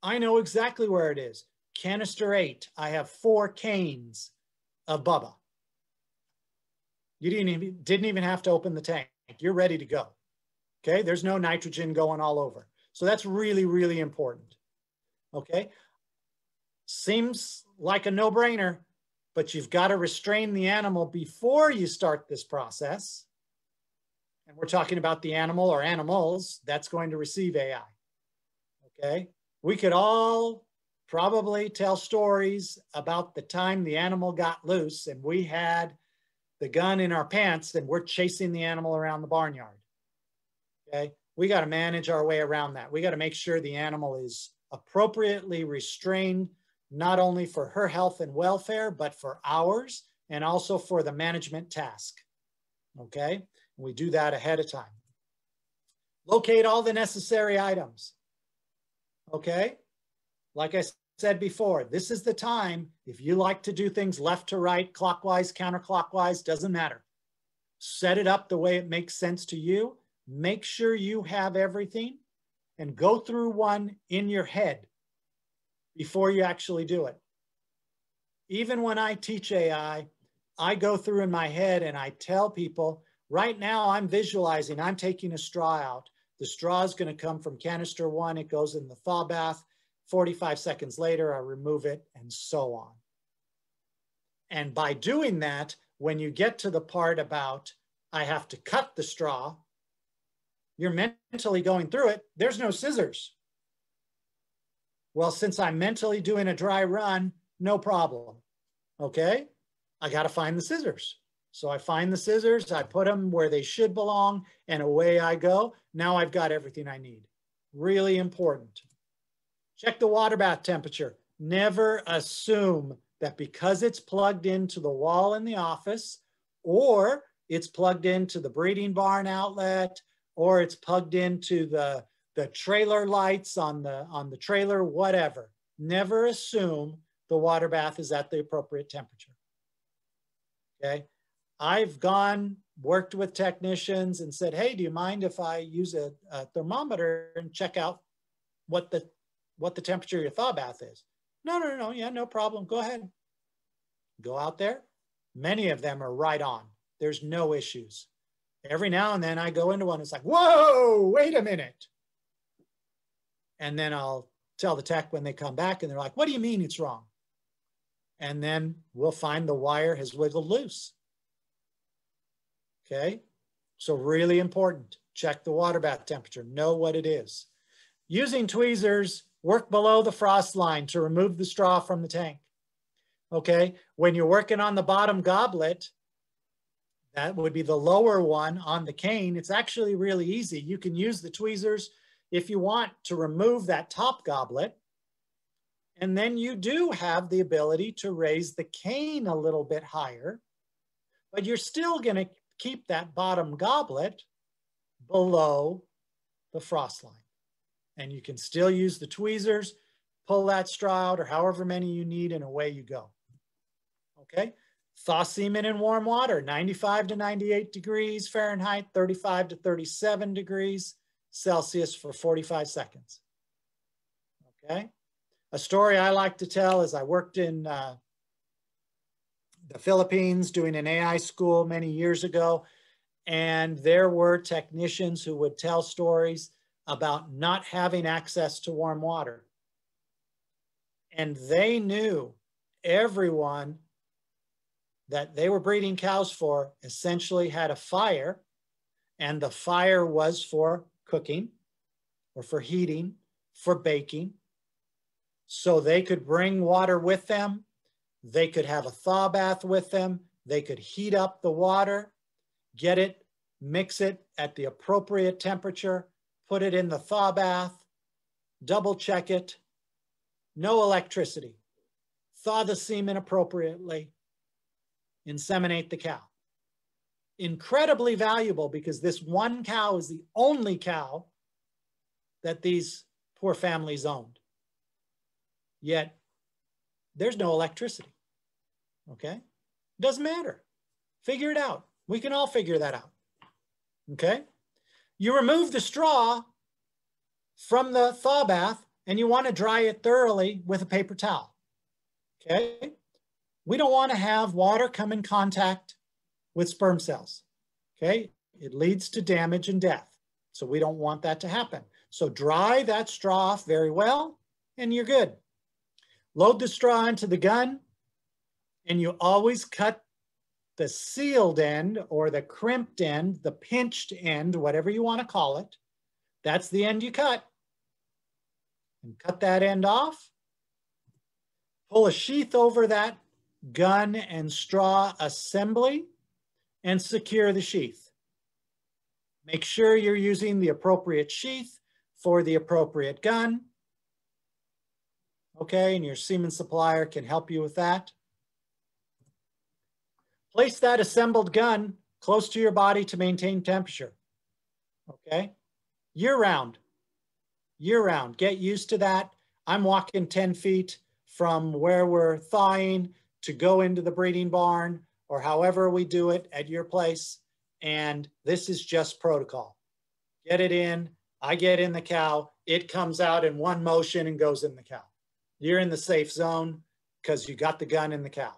I know exactly where it is. Canister eight, I have four canes of Bubba. You didn't even, didn't even have to open the tank. You're ready to go. Okay, there's no nitrogen going all over. So that's really, really important. Okay, seems like a no-brainer but you've got to restrain the animal before you start this process. And we're talking about the animal or animals that's going to receive AI. Okay. We could all probably tell stories about the time the animal got loose and we had the gun in our pants and we're chasing the animal around the barnyard. Okay. We got to manage our way around that. We got to make sure the animal is appropriately restrained not only for her health and welfare, but for ours and also for the management task. Okay, we do that ahead of time. Locate all the necessary items. Okay, like I said before, this is the time, if you like to do things left to right, clockwise, counterclockwise, doesn't matter. Set it up the way it makes sense to you. Make sure you have everything and go through one in your head before you actually do it. Even when I teach AI, I go through in my head and I tell people, right now I'm visualizing, I'm taking a straw out. The straw is gonna come from canister one, it goes in the thaw bath. 45 seconds later, I remove it and so on. And by doing that, when you get to the part about I have to cut the straw, you're mentally going through it. There's no scissors. Well, since I'm mentally doing a dry run, no problem. Okay, I got to find the scissors. So I find the scissors, I put them where they should belong, and away I go. Now I've got everything I need. Really important. Check the water bath temperature. Never assume that because it's plugged into the wall in the office or it's plugged into the breeding barn outlet or it's plugged into the, the trailer lights on the, on the trailer, whatever. Never assume the water bath is at the appropriate temperature. Okay. I've gone, worked with technicians and said, hey, do you mind if I use a, a thermometer and check out what the, what the temperature of your thaw bath is? No, no, no, yeah, no problem. Go ahead. Go out there. Many of them are right on. There's no issues. Every now and then I go into one, it's like, whoa, wait a minute. And then I'll tell the tech when they come back and they're like, what do you mean it's wrong? And then we'll find the wire has wiggled loose. Okay, so really important. Check the water bath temperature, know what it is. Using tweezers, work below the frost line to remove the straw from the tank. Okay, when you're working on the bottom goblet, that would be the lower one on the cane. It's actually really easy. You can use the tweezers if you want to remove that top goblet. And then you do have the ability to raise the cane a little bit higher, but you're still gonna keep that bottom goblet below the frost line. And you can still use the tweezers, pull that straw out or however many you need and away you go. Okay, thaw semen in warm water, 95 to 98 degrees Fahrenheit, 35 to 37 degrees Celsius for 45 seconds. Okay, a story I like to tell is I worked in uh, the Philippines doing an AI school many years ago. And there were technicians who would tell stories about not having access to warm water. And they knew everyone that they were breeding cows for essentially had a fire, and the fire was for cooking or for heating, for baking. So they could bring water with them they could have a thaw bath with them. They could heat up the water, get it, mix it at the appropriate temperature, put it in the thaw bath, double check it. No electricity. Thaw the semen appropriately. Inseminate the cow. Incredibly valuable because this one cow is the only cow that these poor families owned. Yet there's no electricity. Okay? Doesn't matter. Figure it out. We can all figure that out. Okay? You remove the straw from the thaw bath and you want to dry it thoroughly with a paper towel. Okay? We don't want to have water come in contact with sperm cells. Okay? It leads to damage and death. So we don't want that to happen. So dry that straw off very well and you're good. Load the straw into the gun and you always cut the sealed end or the crimped end, the pinched end, whatever you want to call it. That's the end you cut. And cut that end off. Pull a sheath over that gun and straw assembly and secure the sheath. Make sure you're using the appropriate sheath for the appropriate gun okay? And your semen supplier can help you with that. Place that assembled gun close to your body to maintain temperature, okay? Year round, year round, get used to that. I'm walking 10 feet from where we're thawing to go into the breeding barn or however we do it at your place. And this is just protocol. Get it in, I get in the cow, it comes out in one motion and goes in the cow you're in the safe zone because you got the gun in the cow.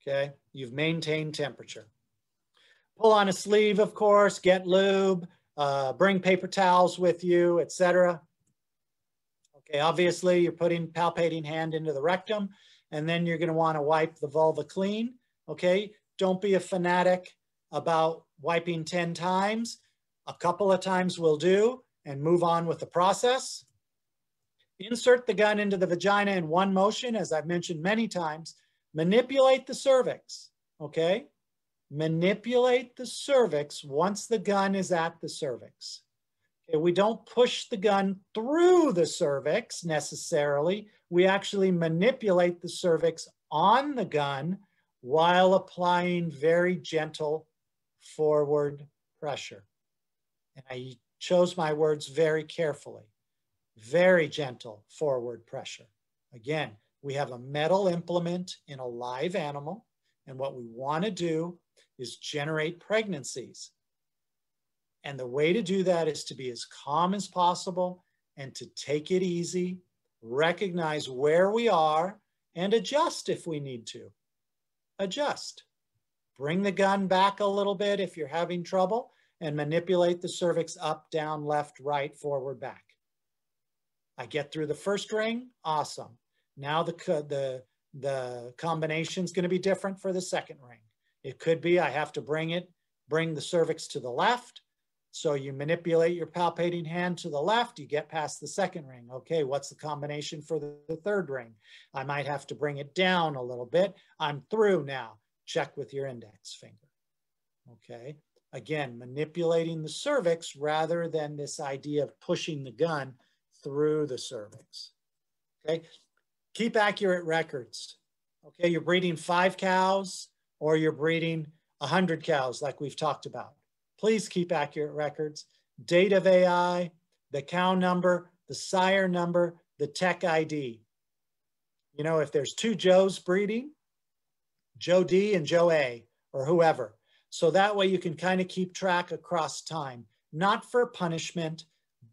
Okay, you've maintained temperature. Pull on a sleeve, of course, get lube, uh, bring paper towels with you, etc. Okay, obviously you're putting palpating hand into the rectum and then you're gonna wanna wipe the vulva clean, okay? Don't be a fanatic about wiping 10 times. A couple of times will do and move on with the process. Insert the gun into the vagina in one motion, as I've mentioned many times. Manipulate the cervix, okay? Manipulate the cervix once the gun is at the cervix. We don't push the gun through the cervix necessarily. We actually manipulate the cervix on the gun while applying very gentle forward pressure. And I chose my words very carefully. Very gentle forward pressure. Again, we have a metal implement in a live animal, and what we want to do is generate pregnancies. And the way to do that is to be as calm as possible and to take it easy, recognize where we are, and adjust if we need to. Adjust. Bring the gun back a little bit if you're having trouble and manipulate the cervix up, down, left, right, forward, back. I get through the first ring, awesome. Now the, the, the combination is going to be different for the second ring. It could be I have to bring it, bring the cervix to the left. So you manipulate your palpating hand to the left, you get past the second ring. Okay, what's the combination for the, third ring? I might have to bring it down a little bit. I'm through now. Check with your index finger. Okay, again, manipulating the cervix rather than this idea of pushing the gun through the cervix. Okay, keep accurate records. Okay, you're breeding five cows or you're breeding 100 cows like we've talked about. Please keep accurate records. Date of AI, the cow number, the sire number, the tech ID. You know, if there's two Joes breeding, Joe D and Joe A or whoever. So that way you can kind of keep track across time, not for punishment,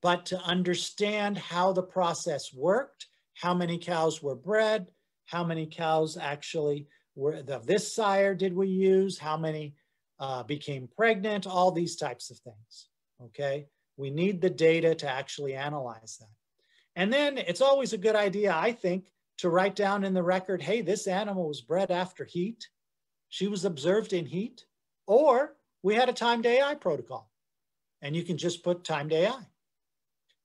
but to understand how the process worked, how many cows were bred, how many cows actually were, of this sire did we use, how many uh, became pregnant, all these types of things, okay? We need the data to actually analyze that. And then it's always a good idea, I think, to write down in the record, hey, this animal was bred after heat. She was observed in heat. Or we had a timed AI protocol. And you can just put timed AI.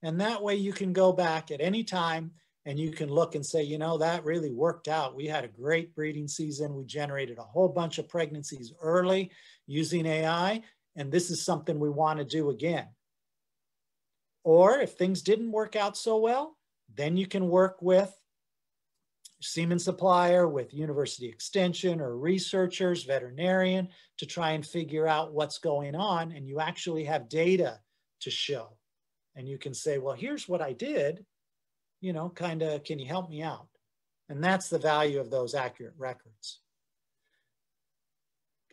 And that way you can go back at any time and you can look and say, you know, that really worked out. We had a great breeding season. We generated a whole bunch of pregnancies early using AI. And this is something we want to do again. Or if things didn't work out so well, then you can work with semen supplier, with university extension or researchers, veterinarian, to try and figure out what's going on. And you actually have data to show. And you can say, well, here's what I did, you know, kind of, can you help me out? And that's the value of those accurate records.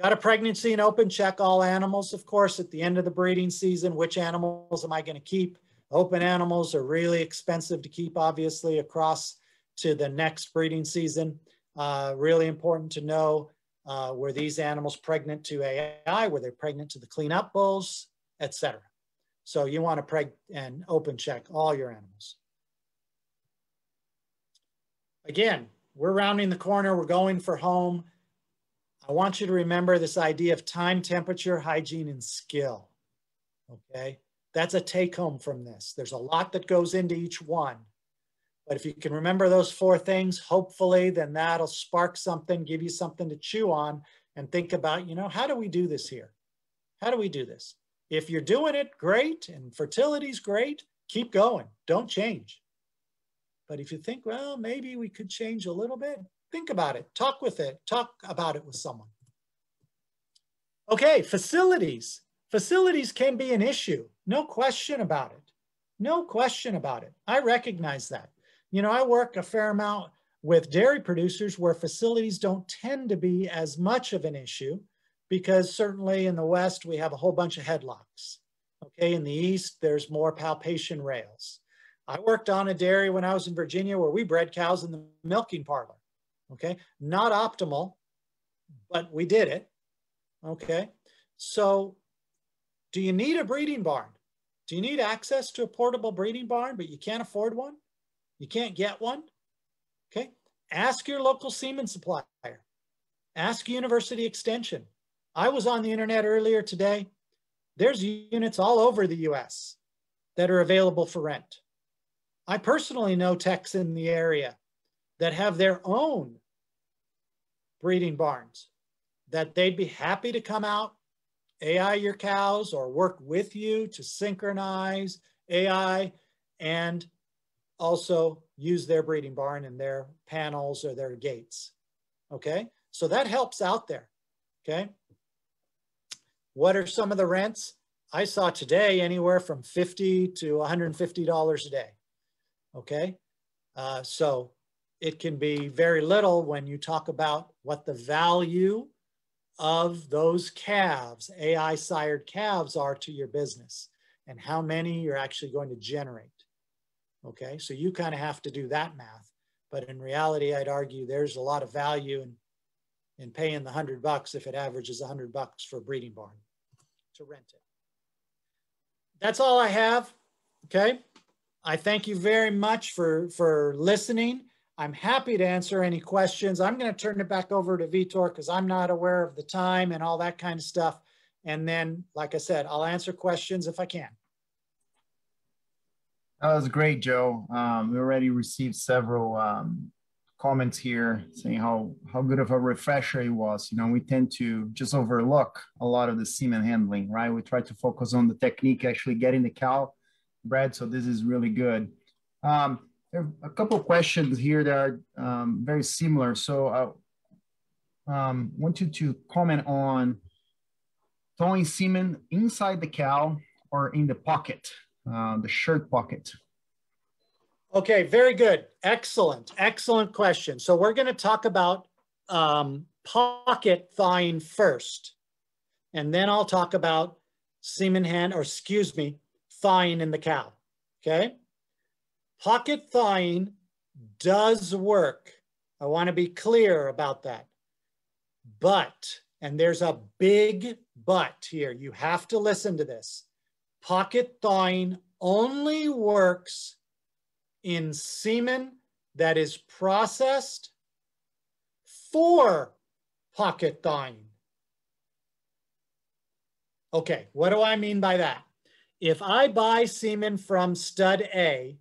Got a pregnancy and open check all animals, of course, at the end of the breeding season. Which animals am I going to keep? Open animals are really expensive to keep, obviously, across to the next breeding season. Uh, really important to know uh, were these animals pregnant to AI? Were they pregnant to the cleanup bulls, etc. So you want to preg and open check all your animals. Again, we're rounding the corner. We're going for home. I want you to remember this idea of time, temperature, hygiene, and skill. Okay, that's a take home from this. There's a lot that goes into each one. But if you can remember those four things, hopefully then that'll spark something, give you something to chew on and think about, you know, how do we do this here? How do we do this? If you're doing it, great, and fertility's great, keep going. Don't change. But if you think, well, maybe we could change a little bit, Think about it, talk with it, talk about it with someone. Okay, facilities. Facilities can be an issue, no question about it. No question about it. I recognize that. You know, I work a fair amount with dairy producers where facilities don't tend to be as much of an issue because certainly in the West, we have a whole bunch of headlocks. Okay, in the East, there's more palpation rails. I worked on a dairy when I was in Virginia where we bred cows in the milking parlor okay? Not optimal, but we did it, okay? So do you need a breeding barn? Do you need access to a portable breeding barn, but you can't afford one? You can't get one? Okay, ask your local semen supplier. Ask University Extension. I was on the internet earlier today. There's units all over the US that are available for rent. I personally know techs in the area that have their own breeding barns that they'd be happy to come out, AI your cows or work with you to synchronize AI and also use their breeding barn and their panels or their gates. Okay, so that helps out there. Okay, what are some of the rents? I saw today anywhere from 50 to $150 a day. Okay, uh, so it can be very little when you talk about what the value of those calves, AI sired calves are to your business and how many you're actually going to generate. Okay, so you kind of have to do that math. But in reality, I'd argue there's a lot of value in, in paying the hundred bucks if it averages a hundred bucks for a breeding barn to rent it. That's all I have. Okay. I thank you very much for, for listening. I'm happy to answer any questions. I'm going to turn it back over to Vitor because I'm not aware of the time and all that kind of stuff. And then, like I said, I'll answer questions if I can. That was great, Joe. Um, we already received several um, comments here saying how, how good of a refresher it was. You know, we tend to just overlook a lot of the semen handling, right? We try to focus on the technique, actually getting the cow bred. So this is really good. Um, there are a couple questions here that are um, very similar. So I um, want you to comment on throwing semen inside the cow or in the pocket, uh, the shirt pocket. Okay, very good. Excellent, excellent question. So we're going to talk about um, pocket thawing first, and then I'll talk about semen hand, or excuse me, thawing in the cow. Okay. Pocket thawing does work. I want to be clear about that. But, and there's a big but here, you have to listen to this. Pocket thawing only works in semen that is processed for pocket thawing. Okay, what do I mean by that? If I buy semen from stud A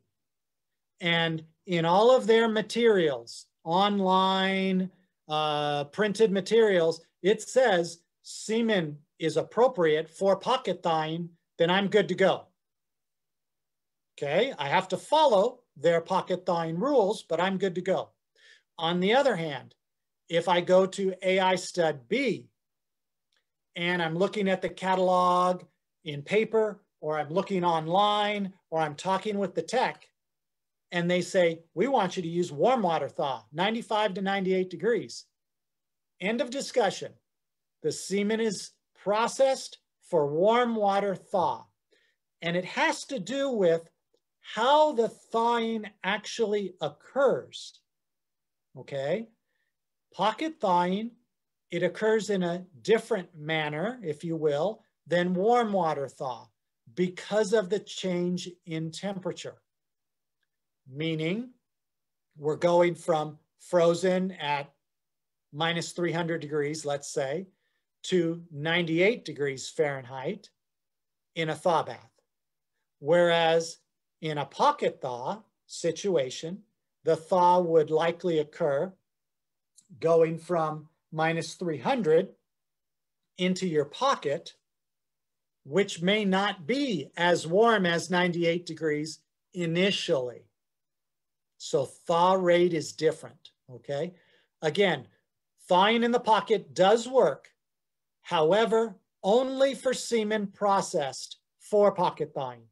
and in all of their materials, online, uh, printed materials, it says semen is appropriate for pocket thawing, then I'm good to go. Okay, I have to follow their pocket thawing rules, but I'm good to go. On the other hand, if I go to AI stud B and I'm looking at the catalog in paper or I'm looking online or I'm talking with the tech and they say, we want you to use warm water thaw, 95 to 98 degrees. End of discussion. The semen is processed for warm water thaw. And it has to do with how the thawing actually occurs. Okay? Pocket thawing, it occurs in a different manner, if you will, than warm water thaw because of the change in temperature. Meaning, we're going from frozen at minus 300 degrees, let's say, to 98 degrees Fahrenheit in a thaw bath. Whereas in a pocket thaw situation, the thaw would likely occur going from minus 300 into your pocket which may not be as warm as 98 degrees initially. So thaw rate is different, okay? Again, thawing in the pocket does work. However, only for semen processed for pocket thawing.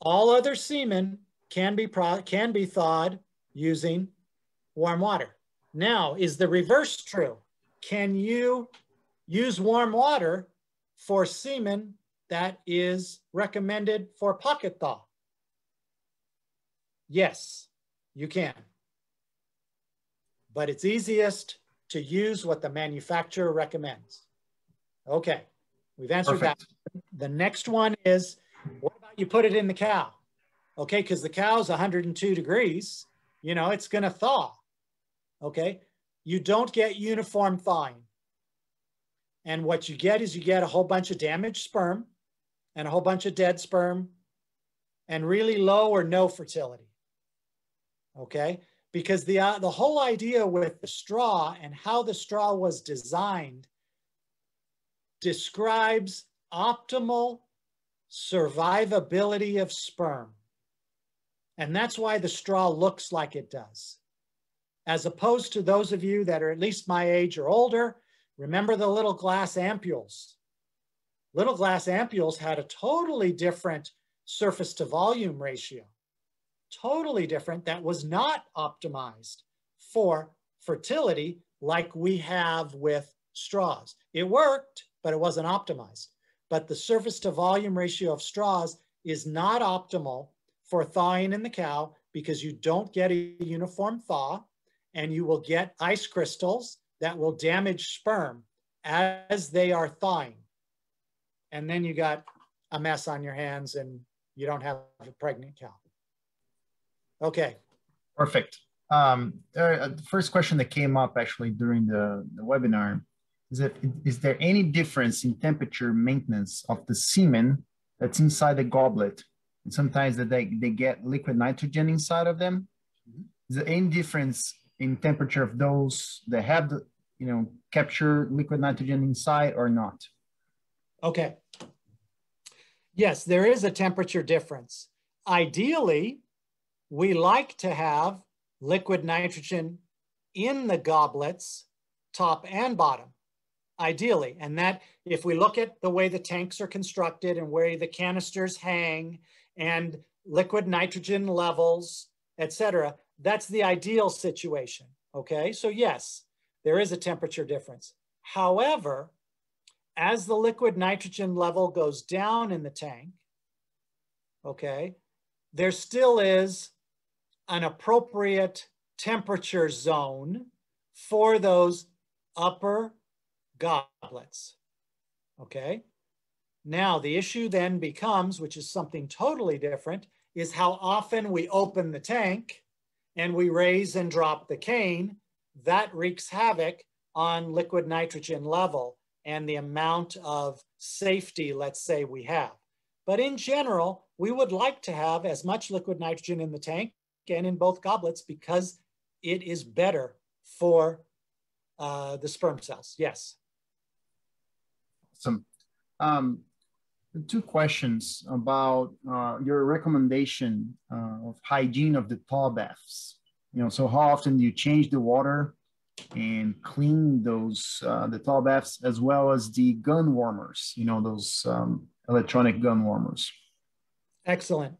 All other semen can be, can be thawed using warm water. Now, is the reverse true? Can you use warm water for semen that is recommended for pocket thaw? Yes, you can. But it's easiest to use what the manufacturer recommends. Okay, we've answered Perfect. that. The next one is, what about you put it in the cow? Okay, because the cow's 102 degrees, you know, it's gonna thaw. Okay, you don't get uniform thawing. And what you get is you get a whole bunch of damaged sperm and a whole bunch of dead sperm and really low or no fertility. Okay. because the, uh, the whole idea with the straw and how the straw was designed describes optimal survivability of sperm. And that's why the straw looks like it does. As opposed to those of you that are at least my age or older, remember the little glass ampules. Little glass ampules had a totally different surface to volume ratio, totally different that was not optimized for fertility like we have with straws. It worked, but it wasn't optimized. But the surface to volume ratio of straws is not optimal for thawing in the cow because you don't get a uniform thaw and you will get ice crystals that will damage sperm as they are thawing. And then you got a mess on your hands and you don't have a pregnant cow. Okay. Perfect. Um, uh, the first question that came up actually during the, the webinar is that is there any difference in temperature maintenance of the semen that's inside the goblet? And sometimes that they, they get liquid nitrogen inside of them. Mm-hmm. Is there any difference in temperature of those that have the, you know, capture liquid nitrogen inside or not? Okay. Yes, there is a temperature difference. Ideally, we like to have liquid nitrogen in the goblets, top and bottom, ideally. And that, if we look at the way the tanks are constructed and where the canisters hang and liquid nitrogen levels, et cetera, that's the ideal situation, okay? So yes, there is a temperature difference. However, as the liquid nitrogen level goes down in the tank, okay, there still is an appropriate temperature zone for those upper goblets, okay? Now, the issue then becomes, which is something totally different, is how often we open the tank and we raise and drop the cane. That wreaks havoc on liquid nitrogen level and the amount of safety, let's say, we have. But in general, we would like to have as much liquid nitrogen in the tank and in both goblets because it is better for uh, the sperm cells. Yes. Awesome. Um, two questions about uh, your recommendation uh, of hygiene of the thaw baths. You know, so how often do you change the water and clean those uh, the thaw baths as well as the gun warmers? You know, those um, electronic gun warmers. Excellent.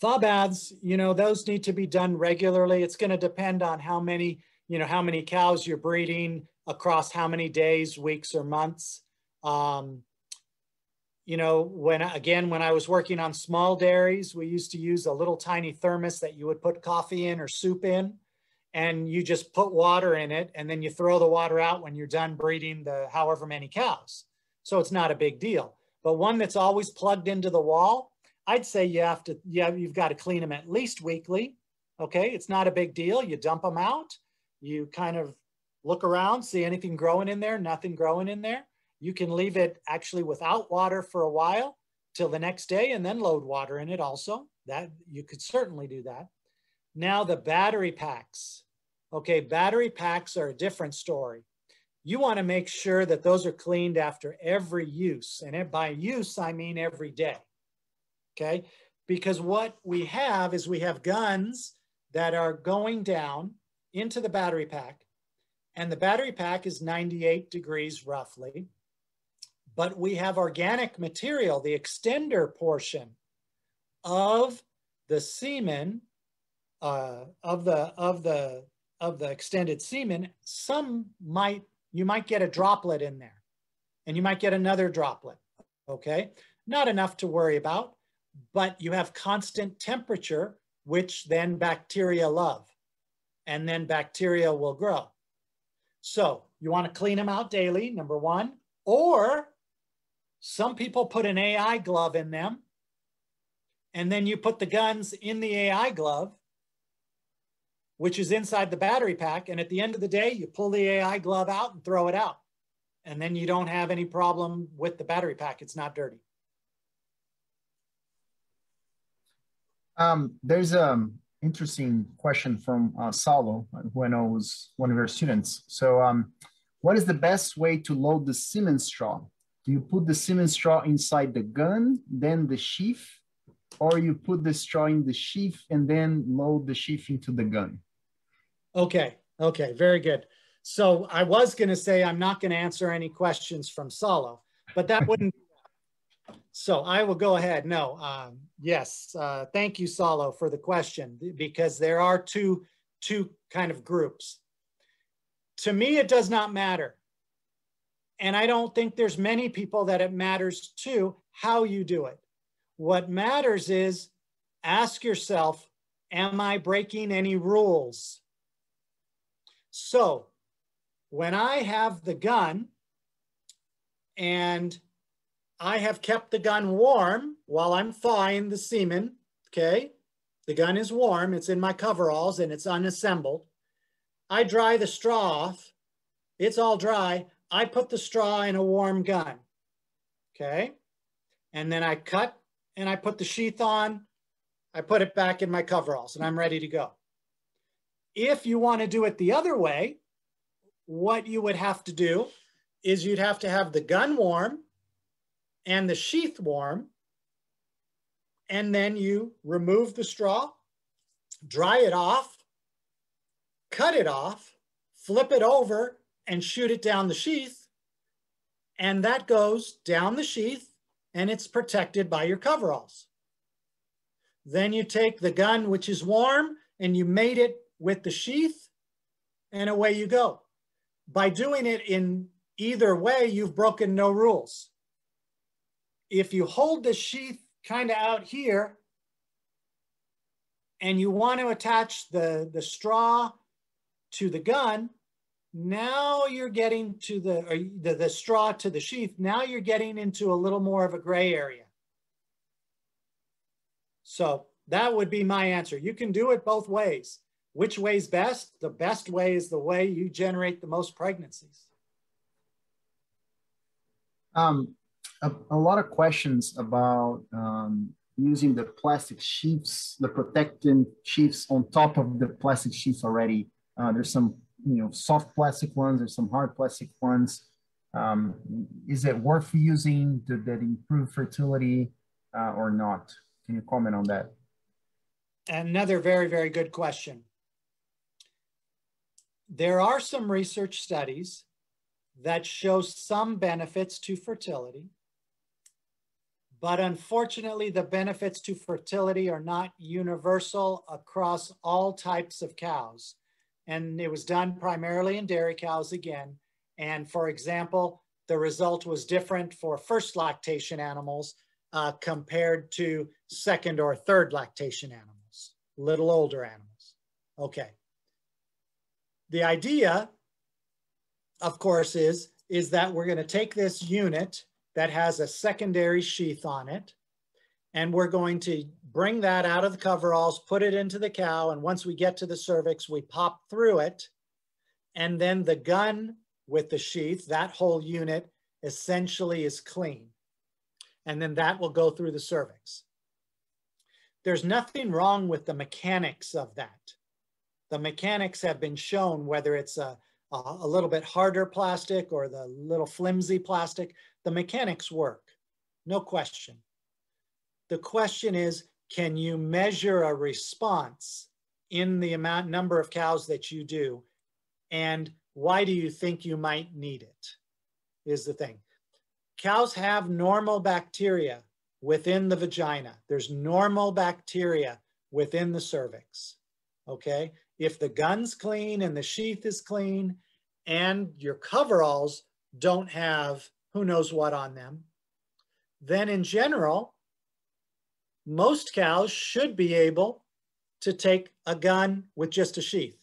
Thaw baths, you know, those need to be done regularly. It's going to depend on how many, you know, how many cows you're breeding across how many days, weeks, or months. Um, you know, when again, when I was working on small dairies, we used to use a little tiny thermos that you would put coffee in or soup in, and you just put water in it, and then you throw the water out when you're done breeding the however many cows. So it's not a big deal. But one that's always plugged into the wall, I'd say you have to, yeah, you've got to clean them at least weekly. Okay, it's not a big deal. You dump them out. You kind of look around, see anything growing in there, nothing growing in there you can leave it actually without water for a while till the next day and then load water in it also. That you could certainly do that. Now the battery packs. Okay, battery packs are a different story. You wanna make sure that those are cleaned after every use. And by use, I mean every day, okay? Because what we have is we have guns that are going down into the battery pack and the battery pack is 98 degrees roughly but we have organic material, the extender portion of the semen, uh, of the of the of the extended semen. Some might you might get a droplet in there, and you might get another droplet. Okay, not enough to worry about, but you have constant temperature, which then bacteria love, and then bacteria will grow. So you want to clean them out daily, number one, or some people put an AI glove in them, and then you put the guns in the AI glove, which is inside the battery pack. And at the end of the day, you pull the AI glove out and throw it out. And then you don't have any problem with the battery pack. It's not dirty. Um, there's um, interesting question from uh, Saulo, who I know was one of your students. So um, what is the best way to load the semen straw? You put the semen straw inside the gun, then the sheath, or you put the straw in the sheath and then load the sheath into the gun? Okay, okay, very good. So I was gonna say I'm not gonna answer any questions from Saulo, but that wouldn't so I will go ahead. No, um, yes, uh, thank you, Saulo, for the question, because there are two, two kind of groups. To me, it does not matter. And I don't think there's many people that it matters to how you do it. What matters is ask yourself, am I breaking any rules? So when I have the gun and I have kept the gun warm while I'm thawing the semen, okay? The gun is warm, it's in my coveralls and it's unassembled. I dry the straw off, it's all dry. I put the straw in a warm gun, okay? And then I cut and I put the sheath on, I put it back in my coveralls and I'm ready to go. If you wanna do it the other way, what you would have to do is you'd have to have the gun warm, and the sheath warm. And then you remove the straw, dry it off, cut it off, flip it over and shoot it down the sheath. And that goes down the sheath and it's protected by your coveralls. Then you take the gun, which is warm, and you mate it with the sheath, and away you go. By doing it in either way, you've broken no rules if you hold the sheath kind of out here and you want to attach the, the straw to the gun, now you're getting to the, the, the straw to the sheath. Now you're getting into a little more of a gray area. So that would be my answer. You can do it both ways. Which way is best? The best way is the way you generate the most pregnancies. Um, a, a lot of questions about um, using the plastic sheets, the protecting sheets on top of the plastic sheets already. Uh, there's some, you know, soft plastic ones, or some hard plastic ones. Um, is it worth using? Did that improve fertility uh, or not? Can you comment on that? Another very, very good question. There are some research studies that show some benefits to fertility. But unfortunately, the benefits to fertility are not universal across all types of cows. And it was done primarily in dairy cows again. And for example, the result was different for first lactation animals uh, compared to second or third lactation animals, little older animals. Okay. The idea, of course, is, is that we're going to take this unit that has a secondary sheath on it. And we're going to bring that out of the coveralls, put it into the cow. And once we get to the cervix, we pop through it. And then the gun with the sheath, that whole unit essentially is clean. And then that will go through the cervix. There's nothing wrong with the mechanics of that. The mechanics have been shown, whether it's a, a, a little bit harder plastic or the little flimsy plastic, the mechanics work, no question. The question is, can you measure a response in the amount number of cows that you do? And why do you think you might need it? Is the thing. Cows have normal bacteria within the vagina. There's normal bacteria within the cervix. Okay. If the gun's clean and the sheath is clean and your coveralls don't have who knows what on them, then in general, most cows should be able to take a gun with just a sheath.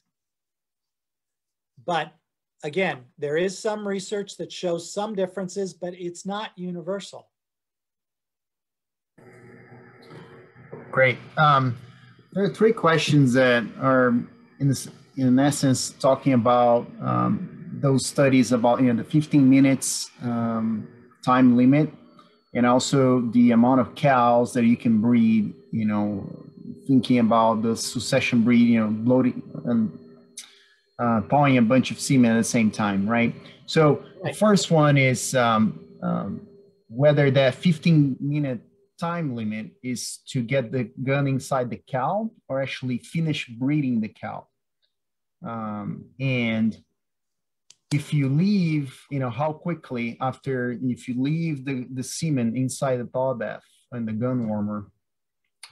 But again, there is some research that shows some differences, but it's not universal. Great. Um, there are three questions that are in this, in essence, talking about um, those studies about you know the 15 minutes um, time limit and also the amount of cows that you can breed you know thinking about the succession breeding, you know, loading and uh, a bunch of semen at the same time, right? So the first one is um, um, whether that 15 minute time limit is to get the gun inside the cow or actually finish breeding the cow. Um, and if you leave, you know, how quickly after, if you leave the, the semen inside the thaw bath and the gun warmer,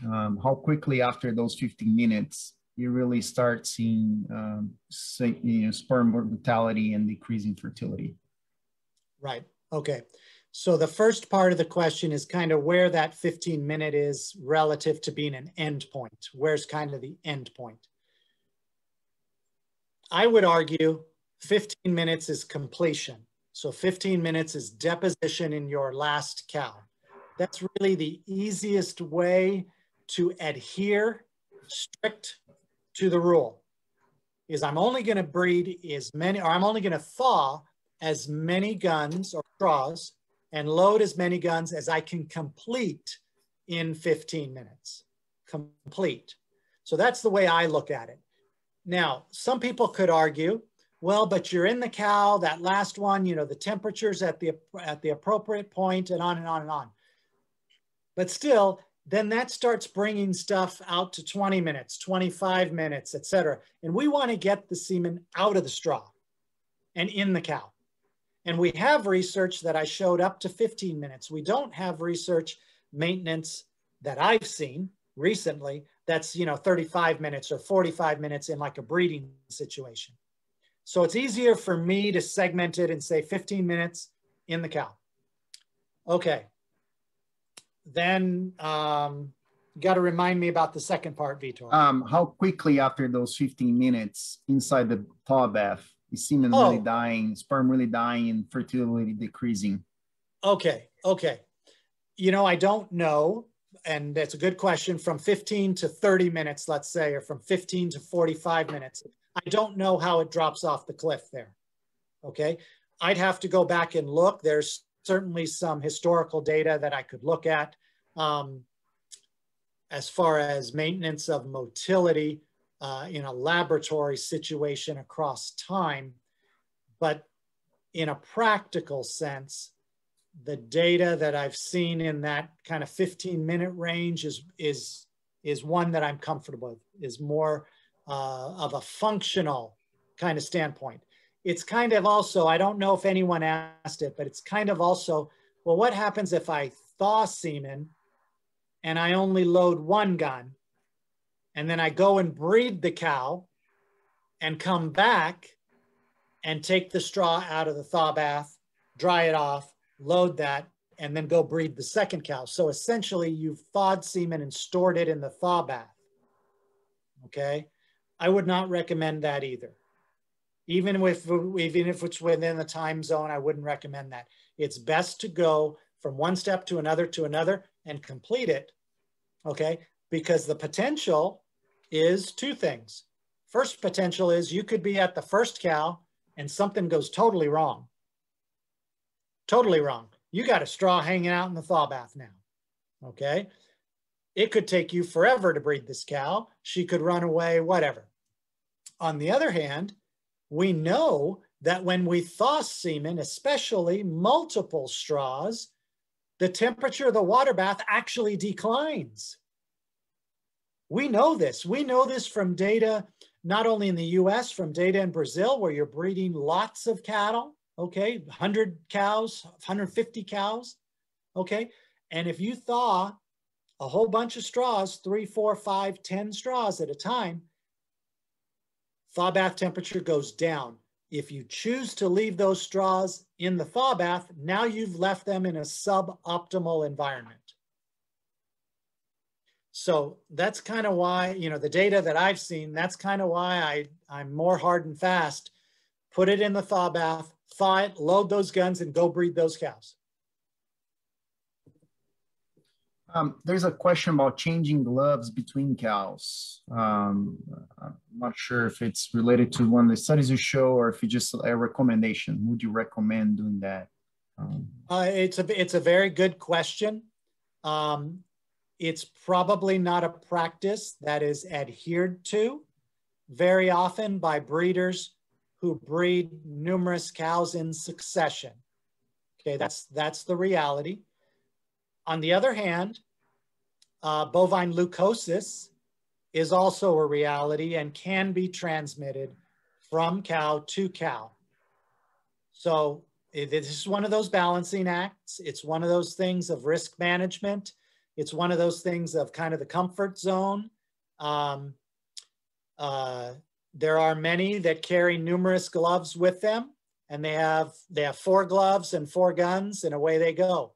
um, how quickly after those 15 minutes you really start seeing um, say, you know, sperm mortality and decreasing fertility. Right. Okay. So the first part of the question is kind of where that 15 minute is relative to being an end point. Where's kind of the end point? I would argue 15 minutes is completion. So 15 minutes is deposition in your last cow. That's really the easiest way to adhere strict to the rule is I'm only going to breed as many, or I'm only going to thaw as many guns or straws and load as many guns as I can complete in 15 minutes. Complete. So that's the way I look at it. Now, some people could argue, well, but you're in the cow, that last one, you know, the temperature's at the, at the appropriate point and on and on and on. But still, then that starts bringing stuff out to 20 minutes, 25 minutes, et cetera. And we want to get the semen out of the straw and in the cow. And we have research that I showed up to 15 minutes. We don't have research maintenance that I've seen recently that's, you know, 35 minutes or 45 minutes in like a breeding situation. So it's easier for me to segment it and say 15 minutes in the cow. Okay then um, got to remind me about the second part, Vitor. Um, how quickly after those 15 minutes inside the thaw bath is semen oh. really dying, sperm really dying, and fertility decreasing? Okay, okay. You know, I don't know, and that's a good question. From 15 to 30 minutes, let's say, or from 15 to 45 minutes. I don't know how it drops off the cliff there. Okay, I'd have to go back and look. There's certainly some historical data that I could look at um, as far as maintenance of motility uh, in a laboratory situation across time. But in a practical sense, the data that I've seen in that kind of 15 minute range is, is, is one that I'm comfortable with, is more uh, of a functional kind of standpoint it's kind of also, I don't know if anyone asked it, but it's kind of also, well, what happens if I thaw semen and I only load one gun and then I go and breed the cow and come back and take the straw out of the thaw bath, dry it off, load that, and then go breed the second cow. So essentially you've thawed semen and stored it in the thaw bath. Okay. I would not recommend that either. Even if, even if it's within the time zone, I wouldn't recommend that. It's best to go from one step to another to another and complete it, okay? Because the potential is two things. First potential is you could be at the first cow and something goes totally wrong. Totally wrong. You got a straw hanging out in the thaw bath now, okay? It could take you forever to breed this cow. She could run away, whatever. On the other hand, we know that when we thaw semen, especially multiple straws, the temperature of the water bath actually declines. We know this. We know this from data, not only in the US, from data in Brazil, where you're breeding lots of cattle, okay, 100 cows, 150 cows, okay? And if you thaw a whole bunch of straws, three, four, five, ten straws at a time, thaw bath temperature goes down. If you choose to leave those straws in the thaw bath, now you've left them in a suboptimal environment. So that's kind of why, you know, the data that I've seen, that's kind of why I, I'm more hard and fast. Put it in the thaw bath, thaw it, load those guns, and go breed those cows. Um, there's a question about changing gloves between cows. Um, I'm not sure if it's related to one of the studies you show or if it's just a recommendation. Would you recommend doing that? Um, uh, it's a it's a very good question. Um, it's probably not a practice that is adhered to very often by breeders who breed numerous cows in succession. Okay, that's, that's the reality. On the other hand, uh, bovine leukosis is also a reality and can be transmitted from cow to cow. So this is one of those balancing acts. It's one of those things of risk management. It's one of those things of kind of the comfort zone. Um, uh, there are many that carry numerous gloves with them and they have, they have four gloves and four guns and away they go.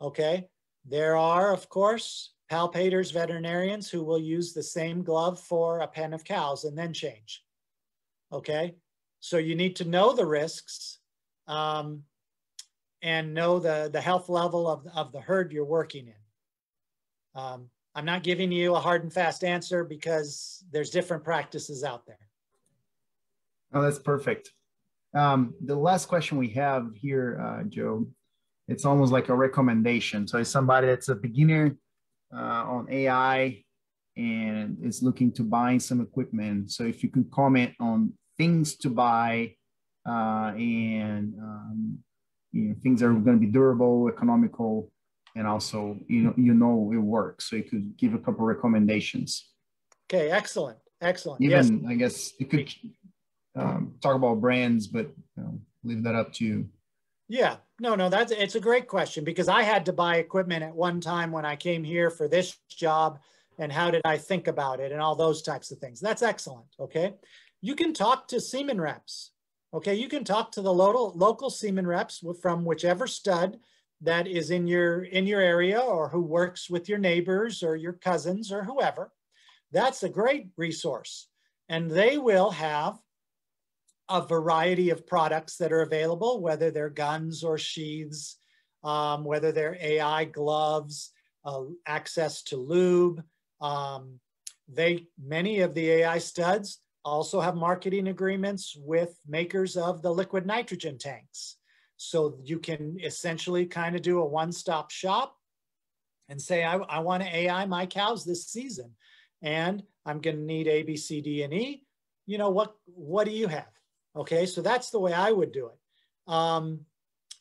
Okay. There are, of course, palpators, veterinarians who will use the same glove for a pen of cows and then change. Okay. So you need to know the risks um, and know the, the health level of, of the herd you're working in. Um, I'm not giving you a hard and fast answer because there's different practices out there. Oh, that's perfect. Um, the last question we have here, uh, Joe, it's almost like a recommendation. So it's somebody that's a beginner uh, on AI and is looking to buy some equipment. So if you could comment on things to buy uh, and um, you know, things that are going to be durable, economical, and also you know you know it works. So you could give a couple recommendations. Okay, excellent, excellent. Even yes. I guess you could um, talk about brands, but you know, leave that up to you. Yeah, no, no, that's it's a great question because I had to buy equipment at one time when I came here for this job, and how did I think about it and all those types of things. That's excellent. Okay, you can talk to semen reps. Okay, you can talk to the local local semen reps from whichever stud that is in your in your area or who works with your neighbors or your cousins or whoever. That's a great resource, and they will have a variety of products that are available, whether they're guns or sheaths, um, whether they're AI gloves, uh, access to lube. Um, they many of the AI studs also have marketing agreements with makers of the liquid nitrogen tanks. So you can essentially kind of do a one-stop shop and say, I, I want to AI my cows this season. And I'm going to need A, B, C, D, and E. You know, what, what do you have? Okay, so that's the way I would do it. Um,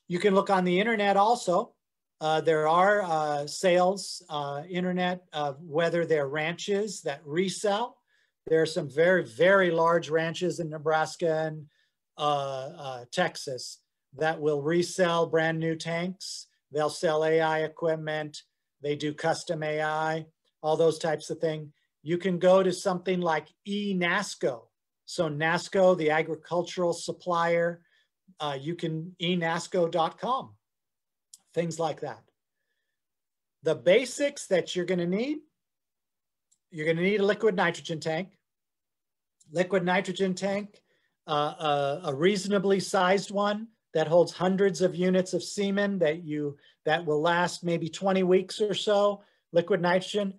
you can look on the internet also. Uh, there are uh, sales, uh, internet, whether they're ranches that resell. There are some very, very large ranches in Nebraska and uh, uh, Texas that will resell brand new tanks. They'll sell AI equipment. They do custom AI, all those types of things. You can go to something like eNASCO, so NASCO, the agricultural supplier, uh, you can enasco.com, things like that. The basics that you're gonna need, you're gonna need a liquid nitrogen tank, liquid nitrogen tank, uh, a, uh, a reasonably sized one that holds hundreds of units of semen that you that will last maybe 20 weeks or so. Liquid nitrogen,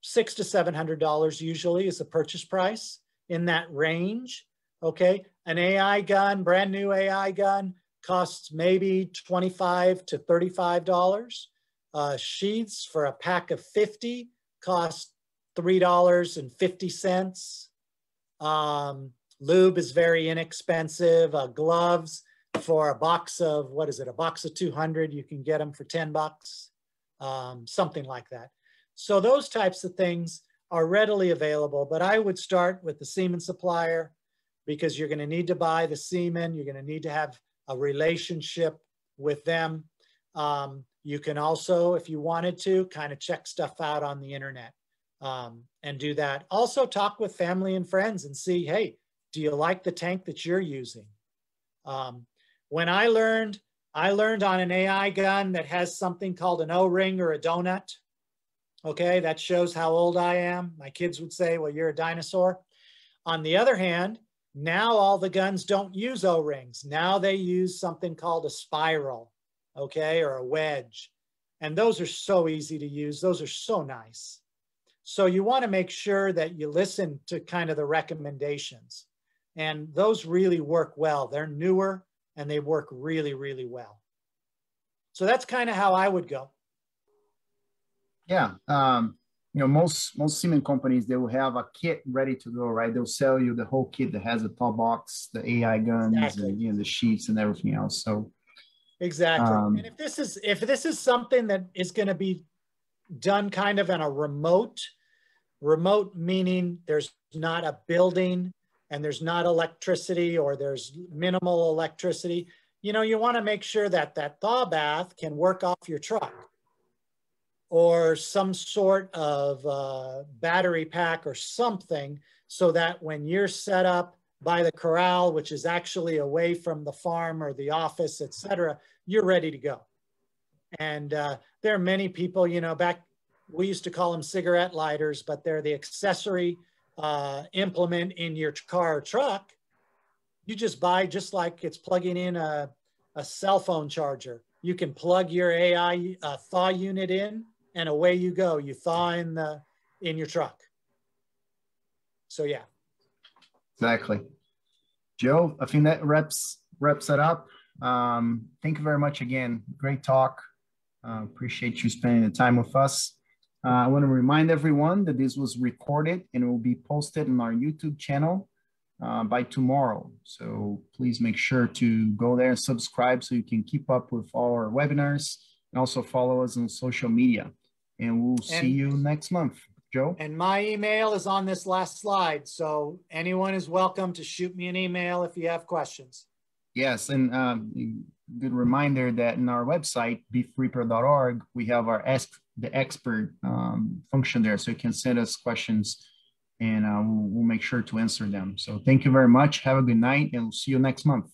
six to seven hundred dollars usually is the purchase price in that range. Okay, an AI gun, brand new AI gun, costs maybe 25 to $35. Uh, sheaths for a pack of 50 cost $3.50. Um, lube is very inexpensive. Uh, gloves for a box of, what is it, a box of 200, you can get them for 10 bucks, um, something like that. So those types of things are readily available, but I would start with the semen supplier because you're going to need to buy the semen. You're going to need to have a relationship with them. Um, you can also, if you wanted to, kind of check stuff out on the internet um, and do that. Also talk with family and friends and see, hey, do you like the tank that you're using? Um, when I learned, I learned on an AI gun that has something called an O-ring or a donut. Okay, that shows how old I am. My kids would say, well, you're a dinosaur. On the other hand, now all the guns don't use O-rings. Now they use something called a spiral, okay, or a wedge. And those are so easy to use. Those are so nice. So you want to make sure that you listen to kind of the recommendations. And those really work well. They're newer and they work really, really well. So that's kind of how I would go. Yeah. Um, you know, most most semen companies they will have a kit ready to go, right? They'll sell you the whole kit that has a top box, the AI guns, exactly. and you know the sheaths and everything else. So exactly. Um, and if this is if this is something that is going to be done kind of in a remote, remote meaning there's not a building and there's not electricity or there's minimal electricity. You know, you want to make sure that that thaw bath can work off your truck or some sort of uh, battery pack or something so that when you're set up by the corral, which is actually away from the farm or the office, et cetera, you're ready to go. And uh, there are many people, you know, back, we used to call them cigarette lighters, but they're the accessory uh, implement in your car or truck. You just buy just like it's plugging in a, a cell phone charger. You can plug your AI uh, thaw unit in and away you go. You thaw in the in your truck. So yeah. Exactly. Joe, I think that wraps wraps it up. Um, thank you very much again. Great talk. Uh, appreciate you spending the time with us. Uh, I want to remind everyone that this was recorded and it will be posted on our YouTube channel uh, by tomorrow. So please make sure to go there and subscribe so you can keep up with all our webinars and also follow us on social media and we'll see you next month. Joe? And my email is on this last slide. So anyone is welcome to shoot me an email if you have questions. Yes, and um, good reminder that in our website, beefrepro.org, we have our Ask the Expert um, function there. So you can send us questions and uh, we'll, we'll make sure to answer them. So thank you very much. Have a good night and we'll see you next month.